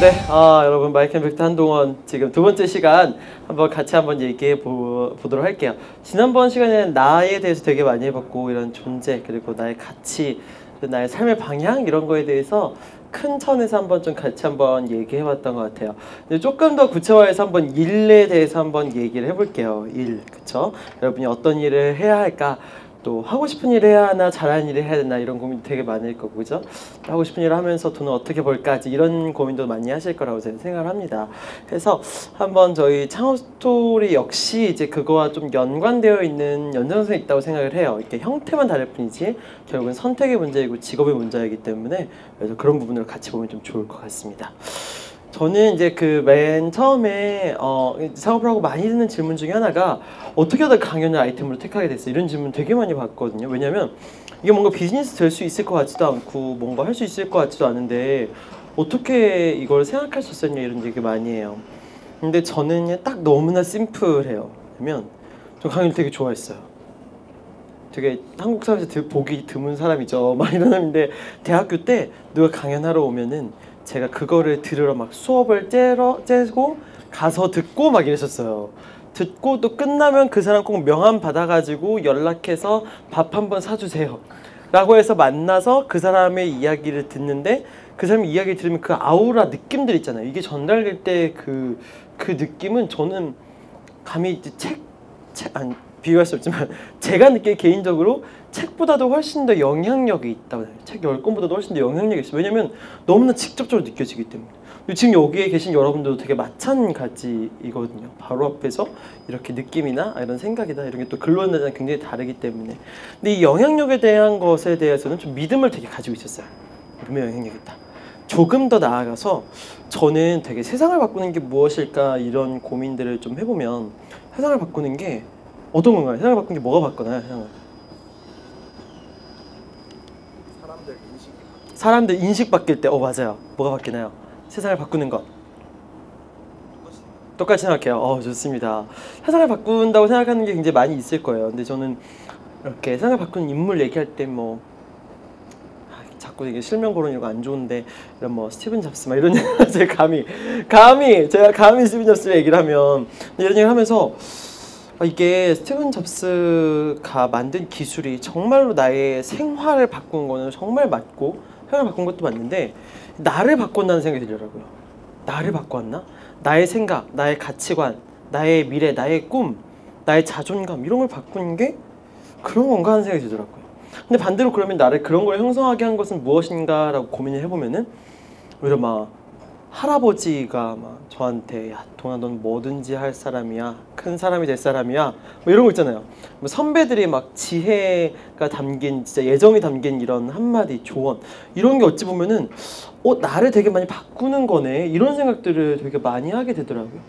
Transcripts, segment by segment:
네, 아, 여러분 마이크앤팩트 한동원 지금 두 번째 시간 한번 같이 한번 얘기해 보, 보도록 할게요. 지난번 시간에는 나에 대해서 되게 많이 해봤고 이런 존재 그리고 나의 가치, 나의 삶의 방향 이런 거에 대해서 큰 천에서 한번 좀 같이 한번 얘기해봤던 것 같아요. 근데 조금 더 구체화해서 한번 일에 대해서 한번 얘기를 해볼게요. 일, 그쵸? 여러분이 어떤 일을 해야 할까? 또 하고 싶은 일을 해야 하나 잘하는 일을 해야 되나 이런 고민 되게 많을 거고 그죠? 하고 싶은 일을 하면서 돈을 어떻게 벌까지 이런 고민도 많이 하실 거라고 저는 생각을 합니다. 그래서 한번 저희 창업 스토리 역시 이제 그거와 좀 연관되어 있는 연장선이 있다고 생각을 해요. 이렇게 형태만 다를 뿐이지 결국은 선택의 문제이고 직업의 문제이기 때문에 그래서 그런 부분을 같이 보면 좀 좋을 것 같습니다. 저는 이제 그 맨 처음에 어, 사업을 하고 많이 듣는 질문 중에 하나가 어떻게 하다 강연을 아이템으로 택하게 됐어 이런 질문 되게 많이 받거든요. 왜냐면 이게 뭔가 비즈니스 될 수 있을 것 같지도 않고 뭔가 할 수 있을 것 같지도 않은데 어떻게 이걸 생각할 수 있었냐 이런 얘기 많이 해요. 근데 저는 딱 너무나 심플해요. 그러면 저 강연 되게 좋아했어요. 되게 한국 사회에서 드- 보기 드문 사람이죠. 막 이런 사람인데 대학교 때 누가 강연하러 오면은 제가 그거를 들으러 막 수업을 째러 째고 가서 듣고 막 이랬었어요. 듣고 또 끝나면 그 사람 꼭 명함 받아가지고 연락해서 밥 한 번 사주세요. 라고 해서 만나서 그 사람의 이야기를 듣는데 그 사람의 이야기를 들으면 그 아우라 느낌들 있잖아요. 이게 전달될 때 그 그 느낌은 저는 감히 이제 책, 책 아니 비교할 수 없지만 제가 느끼기 개인적으로 책보다도 훨씬 더 영향력이 있다고 생각해요. 책 10권보다도 훨씬 더 영향력이 있어요. 왜냐면 너무나 직접적으로 느껴지기 때문에. 지금 여기에 계신 여러분들도 되게 마찬가지이거든요. 바로 앞에서 이렇게 느낌이나 이런 생각이나 이런 게 또 글로 나자는 굉장히 다르기 때문에. 근데 이 영향력에 대한 것에 대해서는 좀 믿음을 되게 가지고 있었어요. 분명 영향력이 있다. 조금 더 나아가서 저는 되게 세상을 바꾸는 게 무엇일까 이런 고민들을 좀 해보면 세상을 바꾸는 게 어떤 건가요? 세상을 바꾸는 게 뭐가 바꾸나요? 세상을? 사람들 인식이 사람들 인식 바뀔 때, 어 맞아요. 뭐가 바뀌나요? 세상을 바꾸는 것. 똑같이 생각해요. 어 좋습니다. 세상을 바꾼다고 생각하는 게 굉장히 많이 있을 거예요. 근데 저는 이렇게 세상을 바꾸는 인물 얘기할 때뭐 아, 자꾸 이게 실명 거론 이런 거 안 좋은데 이런 뭐 스티븐 잡스 막 이런 제가 감히 감히 제가 감히 스티븐 잡스 얘기를 하면 이런 얘기를 하면서 아, 이게 스티븐 잡스가 만든 기술이 정말로 나의 생활을 바꾼 거는 정말 맞고 생활을 바꾼 것도 맞는데 나를 바꾼다는 생각이 들더라고요. 나를 바꿨나? 나의 생각, 나의 가치관, 나의 미래, 나의 꿈, 나의 자존감 이런 걸 바꾸는 게 그런 건가 하는 생각이 들더라고요. 근데 반대로 그러면 나를 그런 걸 형성하게 한 것은 무엇인가라고 고민을 해보면은 오히려 막 할아버지가 막 저한테 야 동아 넌 뭐든지 할 사람이야. 큰 사람이 될 사람이야. 뭐 이런 거 있잖아요. 뭐 선배들이 막 지혜가 담긴 진짜 예정이 담긴 이런 한마디 조언. 이런 게 어찌 보면은 어 나를 되게 많이 바꾸는 거네. 이런 생각들을 되게 많이 하게 되더라고요.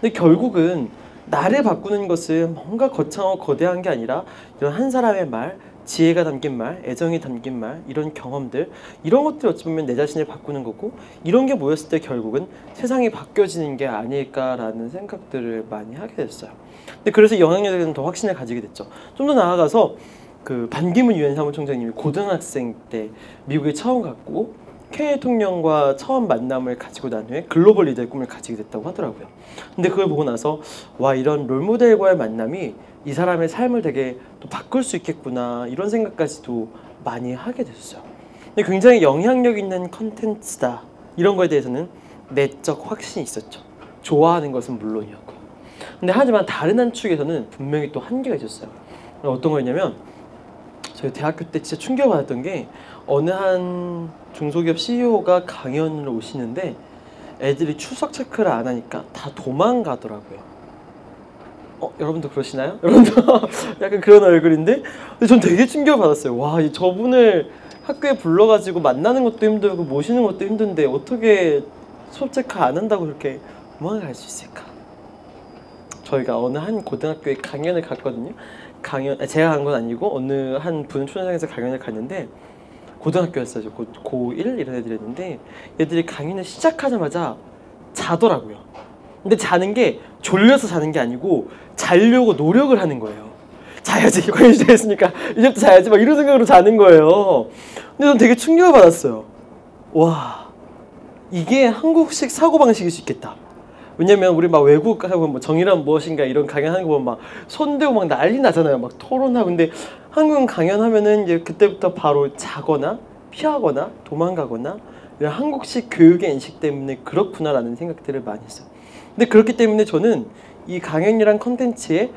근데 결국은 나를 바꾸는 것은 뭔가 거창하고 거대한 게 아니라 이런 한 사람의 말 지혜가 담긴 말, 애정이 담긴 말, 이런 경험들, 이런 것들이 어찌 보면 내 자신을 바꾸는 거고, 이런 게 모였을 때 결국은 세상이 바뀌어지는 게 아닐까라는 생각들을 많이 하게 됐어요. 근데 그래서 영향력에 대해서 더 확신을 가지게 됐죠. 좀 더 나아가서 그 반기문 유엔 사무총장님이 고등학생 때 미국에 처음 갔고, 케 대통령과 처음 만남을 가지고 난 후에 글로벌 리더의 꿈을 가지게 됐다고 하더라고요. 근데 그걸 보고 나서 와 이런 롤모델과의 만남이 이 사람의 삶을 되게 또 바꿀 수 있겠구나 이런 생각까지도 많이 하게 됐어요. 근데 굉장히 영향력 있는 컨텐츠다 이런 거에 대해서는 내적 확신이 있었죠. 좋아하는 것은 물론이었고. 근데 하지만 다른 한 축에서는 분명히 또 한계가 있었어요. 어떤 거였냐면 저희 대학교 때 진짜 충격받았던 게 어느 한 중소기업 CEO가 강연을 오시는데 애들이 출석 체크를 안 하니까 다 도망가더라고요. 어, 여러분도 그러시나요? 여러분도 약간 그런 얼굴인데, 근데 전 되게 충격을 받았어요. 와, 이 저분을 학교에 불러가지고 만나는 것도 힘들고 모시는 것도 힘든데 어떻게 수업 체크 안 한다고 그렇게 도망갈 수 있을까? 저희가 어느 한 고등학교에 강연을 갔거든요. 강연, 아, 제가 간 건 아니고 어느 한 분 초등학에서 강연을 갔는데 고등학교였어요. 고, 고1 이런 애들이었는데 얘들이 강연을 시작하자마자 자더라고요. 근데 자는 게 졸려서 자는 게 아니고 자려고 노력을 하는 거예요. 자야지 관련 시작했으니까 이제부터 자야지 막 이런 생각으로 자는 거예요. 근데 전 되게 충격을 받았어요. 와 이게 한국식 사고 방식일 수 있겠다. 왜냐면 우리 막 외국 하고 뭐 정의란 무엇인가 이런 강연하는 거 보면 막 손대고 막 난리 나잖아요. 막 토론하고 근데 한국은 강연하면은 이제 그때부터 바로 자거나 피하거나 도망가거나 이런 한국식 교육의 인식 때문에 그렇구나라는 생각들을 많이 했어요. 근데 그렇기 때문에 저는 이 강연이란 컨텐츠의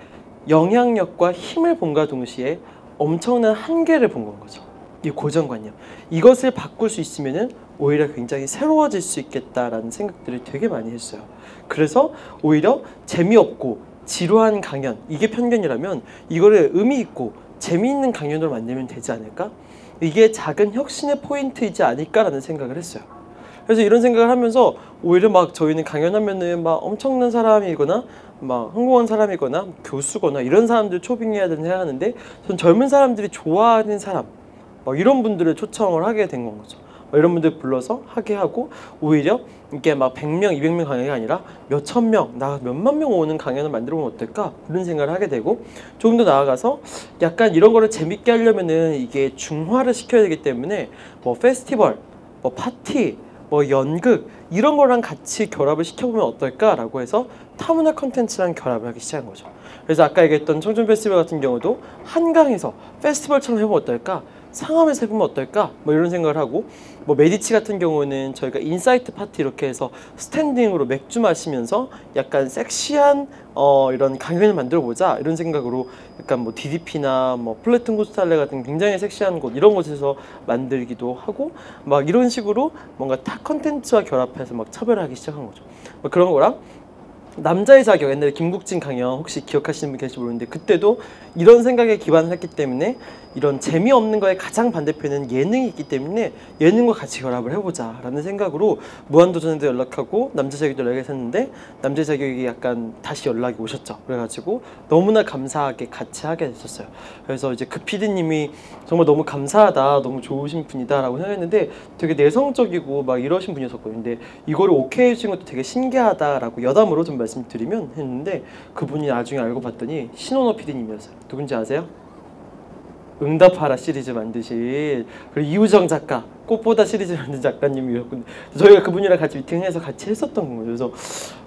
영향력과 힘을 본과 동시에 엄청난 한계를 본 건 거죠. 이 고정관념. 이것을 바꿀 수 있으면은 오히려 굉장히 새로워질 수 있겠다라는 생각들을 되게 많이 했어요. 그래서 오히려 재미없고 지루한 강연 이게 편견이라면 이거를 의미 있고 재미있는 강연으로 만들면 되지 않을까? 이게 작은 혁신의 포인트이지 않을까라는 생각을 했어요. 그래서 이런 생각을 하면서 오히려 막 저희는 강연하면은 막 엄청난 사람이거나 막 성공한 사람이거나 교수거나 이런 사람들 초빙해야 된다 생각하는데 전 젊은 사람들이 좋아하는 사람 막 이런 분들을 초청을 하게 된 건 거죠. 막 이런 분들 불러서 하게 하고 오히려 이게 막 100명, 200명 강연이 아니라 몇 천 명, 나 몇만 명 오는 강연을 만들어 보면 어떨까? 그런 생각을 하게 되고 조금 더 나아가서 약간 이런 거를 재밌게 하려면은 이게 중화를 시켜야 되기 때문에 뭐 페스티벌, 뭐 파티, 뭐 연극 이런 거랑 같이 결합을 시켜보면 어떨까라고 해서 타문화 컨텐츠랑 결합을 하기 시작한 거죠. 그래서 아까 얘기했던 청춘 페스티벌 같은 경우도 한강에서 페스티벌처럼 해보면 어떨까? 상암에서 해보면 어떨까? 뭐 이런 생각을 하고 뭐 메디치 같은 경우는 저희가 인사이트 파티 이렇게 해서 스탠딩으로 맥주 마시면서 약간 섹시한 어 이런 강연을 만들어 보자 이런 생각으로 약간 뭐 DDP나 뭐 플래툰 쿤스트할레 같은 굉장히 섹시한 곳 이런 곳에서 만들기도 하고 막 이런 식으로 뭔가 타 컨텐츠와 결합해서 막 차별하기 시작한 거죠. 뭐 그런 거랑 남자의 자격 옛날에 김국진 강연 혹시 기억하시는 분 계실지 모르는데 그때도 이런 생각에 기반을 했기 때문에 이런 재미없는 거의 가장 반대편은 예능이 있기 때문에 예능과 같이 결합을 해보자 라는 생각으로 무한도전에도 연락하고 남자 자격도 연락했었는데 남자 자격이 약간 다시 연락이 오셨죠. 그래가지고 너무나 감사하게 같이 하게 됐었어요. 그래서 이제 그 PD님이 정말 너무 감사하다 너무 좋으신 분이다 라고 생각했는데 되게 내성적이고 막 이러신 분이었거든요. 근데 이거를 오케이 해주신 것도 되게 신기하다 라고 여담으로 좀 말씀드리면 했는데 그분이 나중에 알고 봤더니 신원호 PD님이었어요. 누군지 아세요? 응답하라 시리즈 만드신 그리고 이우정 작가 꽃보다 시리즈 만든 작가님이었고 저희가 그분이랑 같이 미팅해서 같이 했었던 거예요. 그래서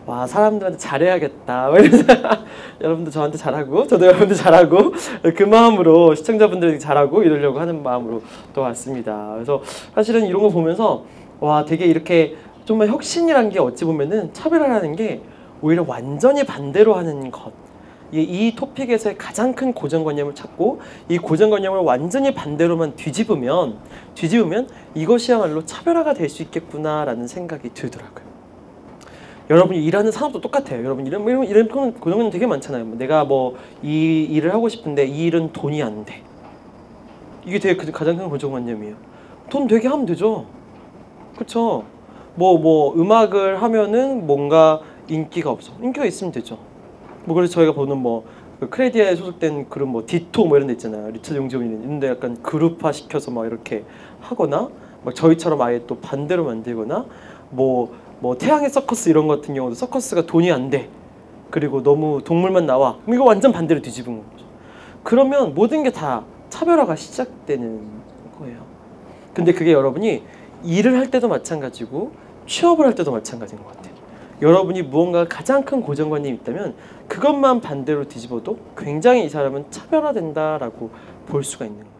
와 사람들한테 잘해야겠다. 막 이러면서 여러분도 저한테 잘하고 저도 여러분들 잘하고 그 마음으로 시청자분들에게 잘하고 이러려고 하는 마음으로 또 왔습니다. 그래서 사실은 이런 거 보면서 와 되게 이렇게 정말 혁신이란 게 어찌 보면은 차별화라는 게 오히려 완전히 반대로 하는 것. 이, 이 토픽에서의 가장 큰 고정관념을 찾고 이 고정관념을 완전히 반대로만 뒤집으면 뒤집으면 이것이야말로 차별화가 될 수 있겠구나라는 생각이 들더라고요. 여러분이 일하는 산업도 똑같아요. 여러분 이런 이런 이런 고정관념 되게 많잖아요. 뭐 내가 뭐 이 일을 하고 싶은데 이 일은 돈이 안 돼. 이게 되게 그- 가장 큰 고정관념이에요. 돈 되게 하면 되죠. 그렇죠. 뭐뭐 음악을 하면은 뭔가 인기가 없어. 인기가 있으면 되죠. 뭐 그래서 저희가 보는 뭐 그 크레디아에 소속된 그런 뭐 디토 뭐 이런 데 있잖아요. 리처드 용지원 이런 데 약간 그룹화 시켜서 막 이렇게 하거나 막 저희처럼 아예 또 반대로 만들거나 뭐뭐 태양의 서커스 이런 것 같은 경우도 서커스가 돈이 안 돼. 그리고 너무 동물만 나와. 이거 완전 반대로 뒤집은 거죠. 그러면 모든 게 다 차별화가 시작되는 거예요. 근데 그게 여러분이 일을 할 때도 마찬가지고 취업을 할 때도 마찬가지인 것 같아요. 여러분이 무언가 가장 큰 고정관념이 있다면 그것만 반대로 뒤집어도 굉장히 이 사람은 차별화된다라고 볼 수가 있는 거죠.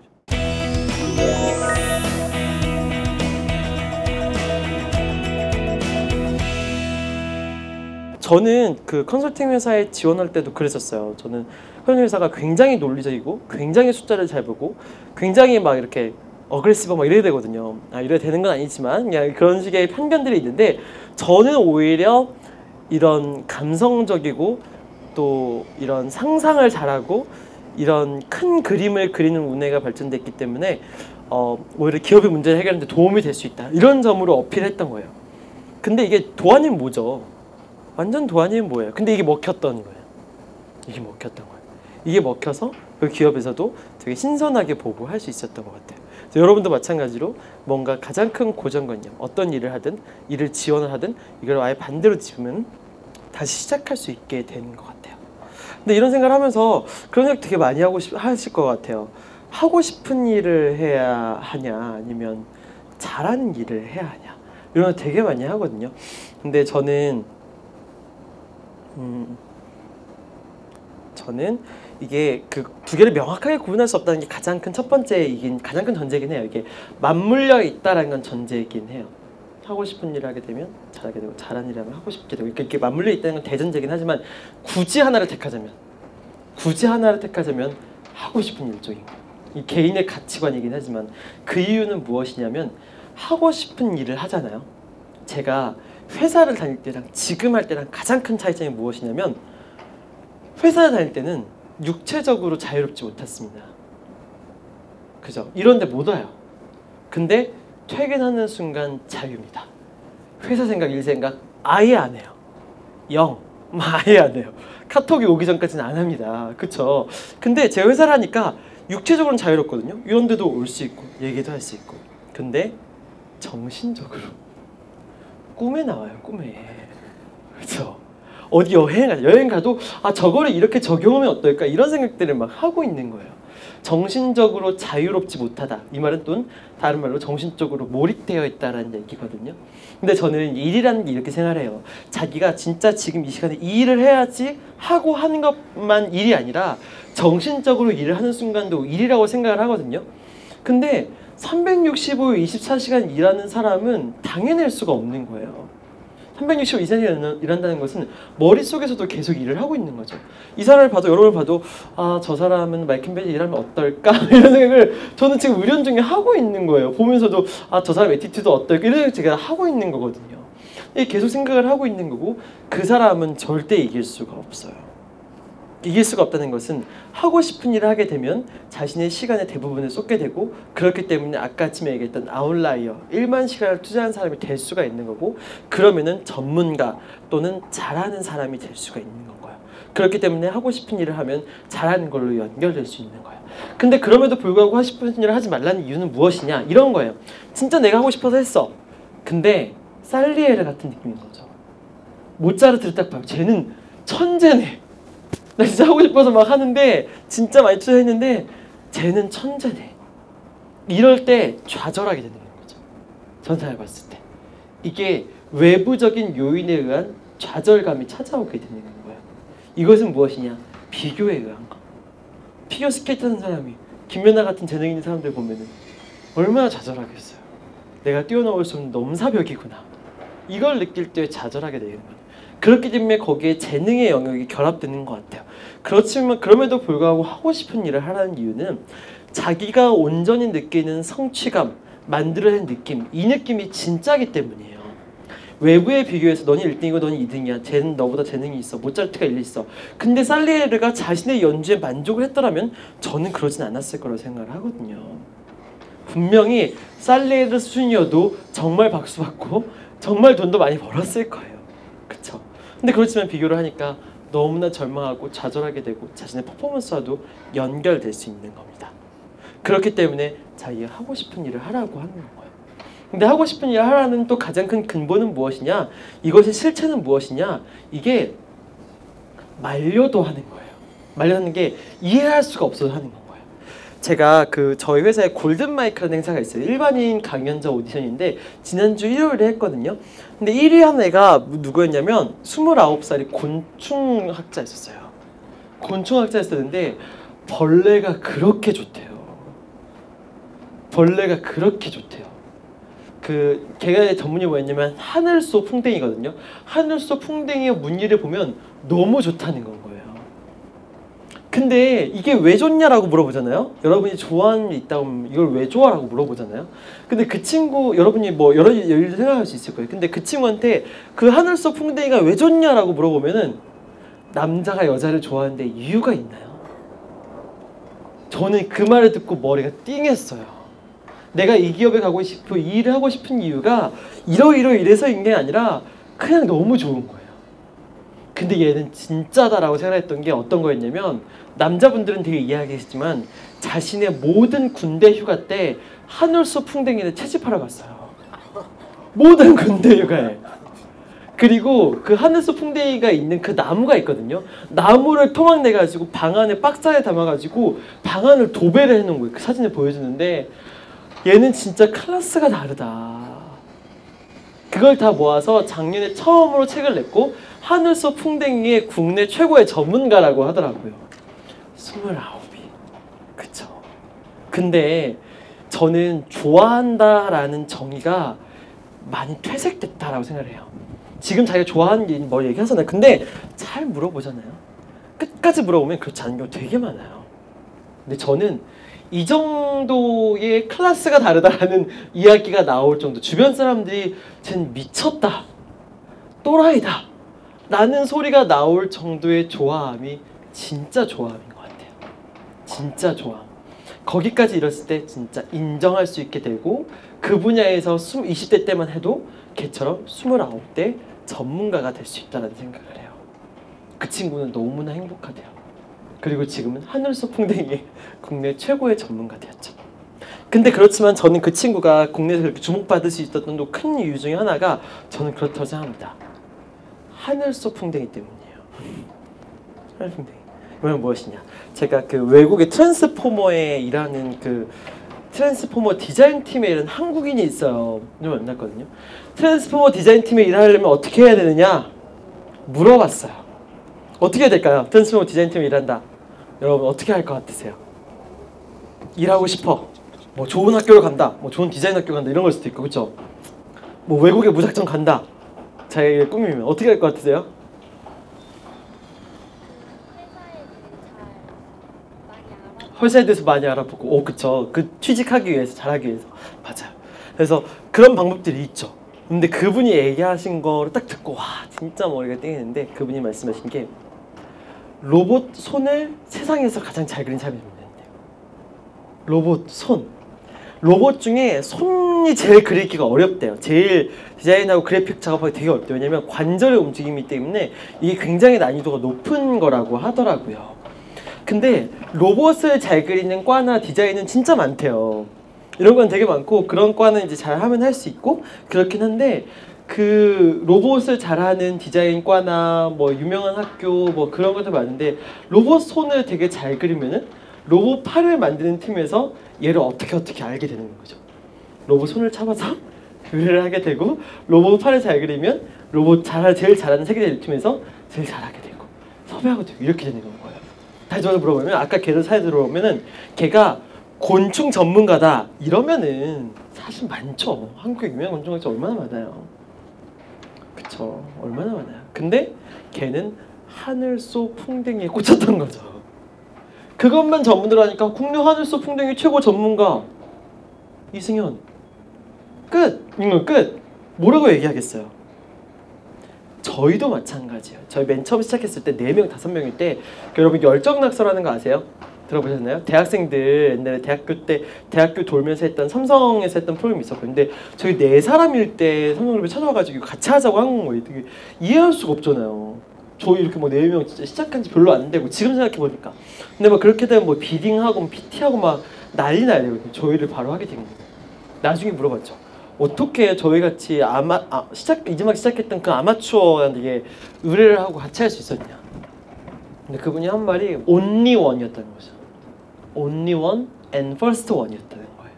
저는 그 컨설팅 회사에 지원할 때도 그랬었어요. 저는 컨설팅 회사가 굉장히 논리적이고 굉장히 숫자를 잘 보고 굉장히 막 이렇게 어그레시브 막 이래야 되거든요. 아 이래야 되는 건 아니지만 그냥 그런 식의 편견들이 있는데 저는 오히려 이런 감성적이고 또 이런 상상을 잘하고 이런 큰 그림을 그리는 운해가 발전됐기 때문에 어, 오히려 기업의 문제를 해결하는 데 도움이 될 수 있다. 이런 점으로 어필했던 거예요. 근데 이게 도안이면 뭐죠? 완전 도안이면 뭐예요? 근데 이게 먹혔던 거예요. 이게 먹혔던 거예요. 이게 먹혀서 그 기업에서도 되게 신선하게 보고 할 수 있었던 것 같아요. 여러분도 마찬가지로 뭔가 가장 큰 고정관념, 어떤 일을 하든 일을 지원을 하든 이걸 아예 반대로 집으면 다시 시작할 수 있게 되는 것 같아요. 근데 이런 생각을 하면서 그런 생각 되게 많이 하고 싶, 하실 것 같아요. 하고 싶은 일을 해야 하냐 아니면 잘하는 일을 해야 하냐 이런 거 되게 많이 하거든요. 근데 저는 음 저는 이게 그 두 개를 명확하게 구분할 수 없다는 게 가장 큰 첫 번째이긴 가장 큰 전제이긴 해요. 이게 맞물려 있다라는 건 전제이긴 해요. 하고 싶은 일을 하게 되면 잘하게 되고 잘하는 일을 하면 하고 싶게 되고 이렇게 맞물려 있다는 건 대전제긴 하지만 굳이 하나를 택하자면 굳이 하나를 택하자면 하고 싶은 일 쪽인. 이 개인의 가치관이긴 하지만 그 이유는 무엇이냐면 하고 싶은 일을 하잖아요. 제가 회사를 다닐 때랑 지금 할 때랑 가장 큰 차이점이 무엇이냐면 회사를 다닐 때는 육체적으로 자유롭지 못했습니다. 그죠? 이런데 못 와요. 근데 퇴근하는 순간 자유입니다. 회사 생각, 일 생각 아예 안 해요. 영. 아예 안 해요. 카톡이 오기 전까지는 안 합니다. 그쵸? 근데 제가 회사를 하니까 육체적으로는 자유롭거든요. 이런 데도 올 수 있고 얘기도 할 수 있고. 근데 정신적으로 꿈에 나와요. 꿈에. 그렇죠. 어디 여행 가 여행 가도 아 저거를 이렇게 적용하면 어떨까 이런 생각들을 막 하고 있는 거예요. 정신적으로 자유롭지 못하다. 이 말은 또 다른 말로 정신적으로 몰입되어 있다라는 얘기거든요. 근데 저는 일이라는 게 이렇게 생각해요. 자기가 진짜 지금 이 시간에 이 일을 해야지 하고 하는 것만 일이 아니라 정신적으로 일을 하는 순간도 일이라고 생각을 하거든요. 근데 365일 24시간 일하는 사람은 당해낼 수가 없는 거예요. 365일 이상을 일한다는 것은 머릿속에서도 계속 일을 하고 있는 거죠. 이 사람을 봐도 여러분을 봐도 아 저 사람은 마이크임팩트에서 일하면 어떨까 이런 생각을 저는 지금 은연 중에 하고 있는 거예요. 보면서도 아 저 사람 attitude 어떨까 이런 생각 제가 하고 있는 거거든요. 이 계속 생각을 하고 있는 거고 그 사람은 절대 이길 수가 없어요. 이길 수가 없다는 것은 하고 싶은 일을 하게 되면 자신의 시간의 대부분을 쏟게 되고 그렇기 때문에 아까 아침에 얘기했던 아웃라이어 1만 시간을 투자한 사람이 될 수가 있는 거고 그러면은 전문가 또는 잘하는 사람이 될 수가 있는 건 거예요. 그렇기 때문에 하고 싶은 일을 하면 잘하는 걸로 연결될 수 있는 거예요. 근데 그럼에도 불구하고 하고 싶은 일을 하지 말라는 이유는 무엇이냐 이런 거예요. 진짜 내가 하고 싶어서 했어. 근데 살리에르 같은 느낌인 거죠. 모차르트를 딱 봐요. 쟤는 천재네. 나 진짜 하고 싶어서 막 하는데 진짜 많이 투자했는데 쟤는 천재네. 이럴 때 좌절하게 되는 거죠. 천재를 봤을 때 이게 외부적인 요인에 의한 좌절감이 찾아오게 되는 거예요. 이것은 무엇이냐? 비교에 의한 거. 피겨 스케이트 하는 사람이 김연아 같은 재능 있는 사람들 보면은 얼마나 좌절하겠어요. 내가 뛰어넘을 수 없는 넘사벽이구나. 이걸 느낄 때 좌절하게 되는 거예요. 그렇기 때문에 거기에 재능의 영역이 결합되는 것 같아요. 그렇지만 그럼에도 불구하고 하고 싶은 일을 하라는 이유는 자기가 온전히 느끼는 성취감, 만들어낸 느낌, 이 느낌이 진짜기 때문이에요. 외부에 비교해서 너는 1등이고 너는 2등이야. 쟤는 너보다 재능이 있어. 모차르트가 일리 있어. 근데 살리에르가 자신의 연주에 만족을 했더라면 저는 그러진 않았을 거라고 생각을 하거든요. 분명히 살리에르 수준이어도 정말 박수 받고 정말 돈도 많이 벌었을 거예요. 그쵸? 근데 그렇지만 비교를 하니까 너무나 절망하고 좌절하게 되고 자신의 퍼포먼스와도 연결될 수 있는 겁니다. 그렇기 때문에 자기가 하고 싶은 일을 하라고 하는 거예요. 근데 하고 싶은 일을 하라는 또 가장 큰 근본은 무엇이냐? 이것의 실체는 무엇이냐? 이게 말려도 하는 거예요. 말려하는 게 이해할 수가 없어서 하는 거예요. 제가 그 저희 회사에 골든 마이크라는 행사가 있어요. 일반인 강연자 오디션인데 지난주 일요일에 했거든요. 근데 1위 한 애가 누구였냐면 29살이 곤충 학자였었어요. 곤충 학자였었는데 벌레가 그렇게 좋대요. 벌레가 그렇게 좋대요. 그 걔가 전문이 뭐였냐면 하늘소 풍뎅이거든요. 하늘소 풍뎅이의 무늬를 보면 너무 좋다는 건 거예요. 근데 이게 왜 좋냐라고 물어보잖아요. 여러분이 좋아하는 게 있다고 하면 이걸 왜 좋아라고 물어보잖아요. 근데 그 친구 여러분이 뭐 여러 일을 생각할 수 있을 거예요. 근데 그 친구한테 그 하늘 속 풍뎅이가 왜 좋냐라고 물어보면은 남자가 여자를 좋아하는데 이유가 있나요? 저는 그 말을 듣고 머리가 띵했어요. 내가 이 기업에 가고 싶고 이 일을 하고 싶은 이유가 이러이러 이래서인 게 아니라 그냥 너무 좋은 거예요. 근데 얘는 진짜다라고 생각했던 게 어떤 거였냐면 남자분들은 되게 이해하겠지만 자신의 모든 군대 휴가 때 하늘소 풍뎅이를 채집하러 갔어요. 모든 군대 휴가에. 그리고 그 하늘소 풍뎅이가 있는 그 나무가 있거든요. 나무를 토막 내 가지고 방 안에 박스에 담아 가지고 방 안을 도배를 해 놓은 거예요. 그 사진을 보여주는데 얘는 진짜 클래스가 다르다. 그걸 다 모아서 작년에 처음으로 책을 냈고 하늘소 풍뎅이의 국내 최고의 전문가라고 하더라고요. 29이. 그쵸. 근데 저는 좋아한다라는 정의가 많이 퇴색됐다라고 생각을 해요. 지금 자기가 좋아하는 게 뭐 얘기하잖아요. 근데 잘 물어보잖아요. 끝까지 물어보면 그렇지 않은 경우 되게 많아요. 근데 저는 이 정도의 클래스가 다르다라는 이야기가 나올 정도 주변 사람들이 쟨 미쳤다 또라이다 라는 소리가 나올 정도의 좋아함이 진짜 좋아함인 것 같아요 진짜 좋아함 거기까지 이뤘을 때 진짜 인정할 수 있게 되고 그 분야에서 20대 때만 해도 걔처럼 29대 전문가가 될 수 있다는 생각을 해요 그 친구는 너무나 행복하대요 그리고 지금은 하늘 소 풍뎅이 국내 최고의 전문가 되었죠. 근데 그렇지만 저는 그 친구가 국내에서 그렇게 주목받을 수 있었던 또 큰 이유 중에 하나가 저는 그렇다고 생각합니다. 하늘소 풍뎅이 때문이에요. 하늘 풍뎅이. 이건 무엇이냐? 제가 그 외국의 트랜스포머에 일하는 그 트랜스포머 디자인 팀에 일하는 한국인이 있어요. 좀 만났거든요. 트랜스포머 디자인 팀에 일하려면 어떻게 해야 되느냐? 물어봤어요. 어떻게 해야 될까요? 트랜스포머 디자인 팀에 일한다. 여러분 어떻게 할 것 같으세요? 일하고 싶어. 뭐 좋은 학교를 간다. 뭐 좋은 디자인 학교 간다. 이런 걸 수도 있고 그렇죠? 뭐 외국에 무작정 간다. 자기의 꿈이면 어떻게 할 것 같으세요? 회사에 대해 대해서 많이 알아보고. 오 그쵸. 그 취직하기 위해서 잘하기 위해서. 맞아요. 그래서 그런 방법들이 있죠. 근데 그분이 얘기하신 거를 딱 듣고 와 진짜 머리가 띵했는데 그분이 말씀하신 게 로봇 손을 세상에서 가장 잘 그린 사람이 누구냐는데요. 로봇 손 로봇 중에 손이 제일 그리기가 어렵대요. 제일 디자인하고 그래픽 작업하기 되게 어렵대요. 왜냐면 관절의 움직임이기 때문에 이게 굉장히 난이도가 높은 거라고 하더라고요. 근데 로봇을 잘 그리는 과나 디자인은 진짜 많대요. 이런 건 되게 많고 그런 과는 이제 잘 하면 할 수 있고 그렇긴 한데 그 로봇을 잘하는 디자인 과나 뭐 유명한 학교 뭐 그런 것도 많은데 로봇 손을 되게 잘 그리면은 로봇 팔을 만드는 팀에서 얘를 어떻게 어떻게 알게 되는 거죠. 로봇 손을 잡아서 의뢰를 하게 되고 로봇 팔을 잘 그리면 로봇 잘 제일 잘하는 세계 팀에서 제일 잘하게 되고 섭외하게 되고 이렇게 되는 거예요. 다시 저를 물어보면 아까 걔를 사에 들어오면은 걔가 곤충 전문가다 이러면은 사실 많죠. 한국에 유명한 곤충학자 얼마나 많아요. 그쵸 얼마나 많아요. 근데 걔는 하늘소 풍뎅이에 꽂혔던 거죠. 그것만 전문으로 하니까 국내 하늘소 풍뎅이 최고 전문가 이승현 끝 이거 끝 뭐라고 얘기하겠어요. 저희도 마찬가지예요. 저희 맨 처음 시작했을 때 4명, 5명일 때 여러분 열정낙서라는 거 아세요? 들어보셨나요? 대학생들 옛날에 대학교 때 대학교 돌면서 했던 삼성에서 했던 프로그램이. 근데 저희 네 사람일 때 삼성그룹에 찾아와가지고 같이 하자고 한 거예요. 되게 이해할 수가 없잖아요. 저희 이렇게 뭐 네 명 진짜 시작한 지 별로 안 되고 지금 생각해 보니까 근데 막 그렇게 되면 뭐 비딩하고 뭐 PT하고 막 난리 나야 되거든요. 저희를 바로 하게 된 거예요. 나중에 물어봤죠. 어떻게 저희 같이 아마 아, 시작 이제 막 시작했던 그 아마추어한테 의뢰를 하고 같이 할 수 있었냐? 근데 그분이 한 말이 only one이었다는 거죠. only one and first one이었다는 거예요.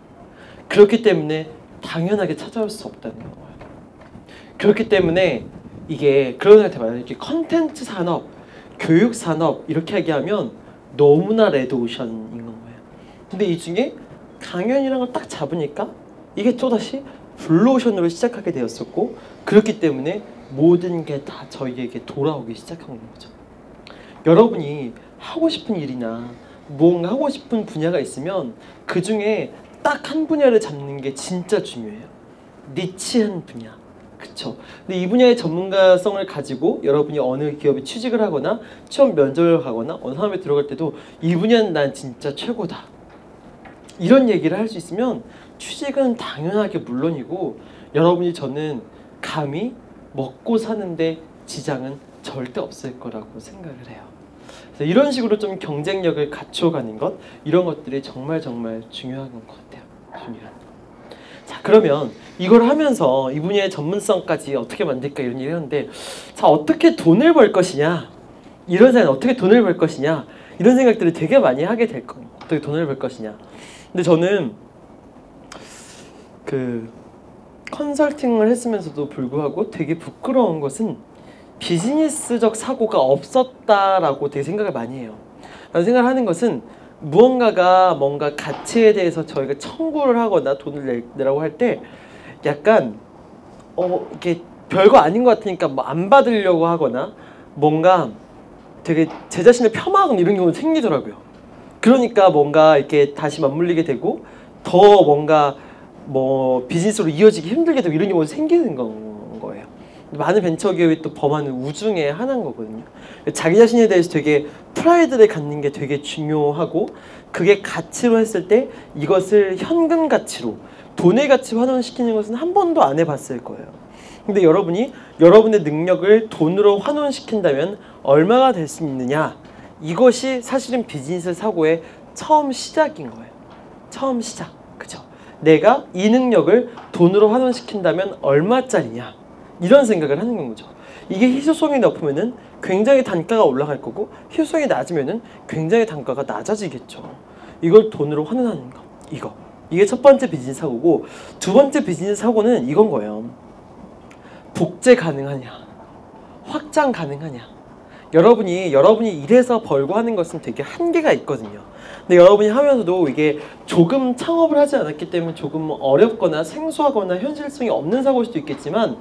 그렇기 때문에 당연하게 찾아올 수 없다는 거예요. 그렇기 때문에 이게 그런 생각이 많아요. 이렇게 컨텐츠 산업, 교육 산업 이렇게 얘기하면 너무나 레드오션인 거예요. 근데 이 중에 강연이라는 걸 딱 잡으니까 이게 또다시 블루오션으로 시작하게 되었었고 그렇기 때문에 모든 게 다 저희에게 돌아오기 시작한 거죠. 여러분이 하고 싶은 일이나 무언가 하고 싶은 분야가 있으면 그 중에 딱 한 분야를 잡는 게 진짜 중요해요. 니치한 분야. 그쵸. 근데 이 분야의 전문가성을 가지고 여러분이 어느 기업에 취직을 하거나 취업 면접을 가거나 어느 사람에 들어갈 때도 이 분야는 난 진짜 최고다. 이런 얘기를 할 수 있으면 취직은 당연하게 물론이고 여러분이 저는 감히 먹고 사는데 지장은 절대 없을 거라고 생각을 해요. 그래서 이런 식으로 좀 경쟁력을 갖춰가는 것 이런 것들이 정말 정말 중요한 것 같아요. 중요한. 자 그러면 이걸 하면서 이 분야의 전문성까지 어떻게 만들까 이런 얘기를 했는데 자 어떻게 돈을 벌 것이냐 이런 생각 어떻게 돈을 벌 것이냐 이런 생각들을 되게 많이 하게 될 거예요. 어떻게 돈을 벌 것이냐. 근데 저는 그 컨설팅을 했으면서도 불구하고 되게 부끄러운 것은 비즈니스적 사고가 없었다라고 되게 생각을 많이 해요. 라는 생각을 하는 것은 무언가가 뭔가 가치에 대해서 저희가 청구를 하거나 돈을 내- 내라고 할 때 약간 어 이게 별거 아닌 것 같으니까 뭐 안 받으려고 하거나 뭔가 되게 제 자신을 폄하하거나 이런 경우가 생기더라고요. 그러니까 뭔가 이렇게 다시 맞물리게 되고 더 뭔가 뭐 비즈니스로 이어지기 힘들게 되고 이런 경우가 생기는 건 거예요. 많은 벤처 기업이 또 범하는 우중의 하나인 거거든요. 자기 자신에 대해서 되게 프라이드를 갖는 게 되게 중요하고 그게 가치로 했을 때 이것을 현금 가치로 돈의 가치로 환원시키는 것은 한 번도 안 해봤을 거예요. 근데 여러분이 여러분의 능력을 돈으로 환원시킨다면 얼마가 될 수 있느냐? 이것이 사실은 비즈니스 사고의 처음 시작인 거예요. 처음 시작. 내가 이 능력을 돈으로 환원시킨다면 얼마짜리냐? 이런 생각을 하는 거죠. 이게 희소성이 높으면은 굉장히 단가가 올라갈 거고 희소성이 낮으면은 굉장히 단가가 낮아지겠죠. 이걸 돈으로 환원하는 거. 이거. 이게 첫 번째 비즈니스 사고고 두 번째 비즈니스 사고는 이건 거예요. 복제 가능하냐? 확장 가능하냐? 여러분이 여러분이 일해서 벌고 하는 것은 되게 한계가 있거든요. 근데 여러분이 하면서도 이게 조금 창업을 하지 않았기 때문에 조금 어렵거나 생소하거나 현실성이 없는 사고일 수도 있겠지만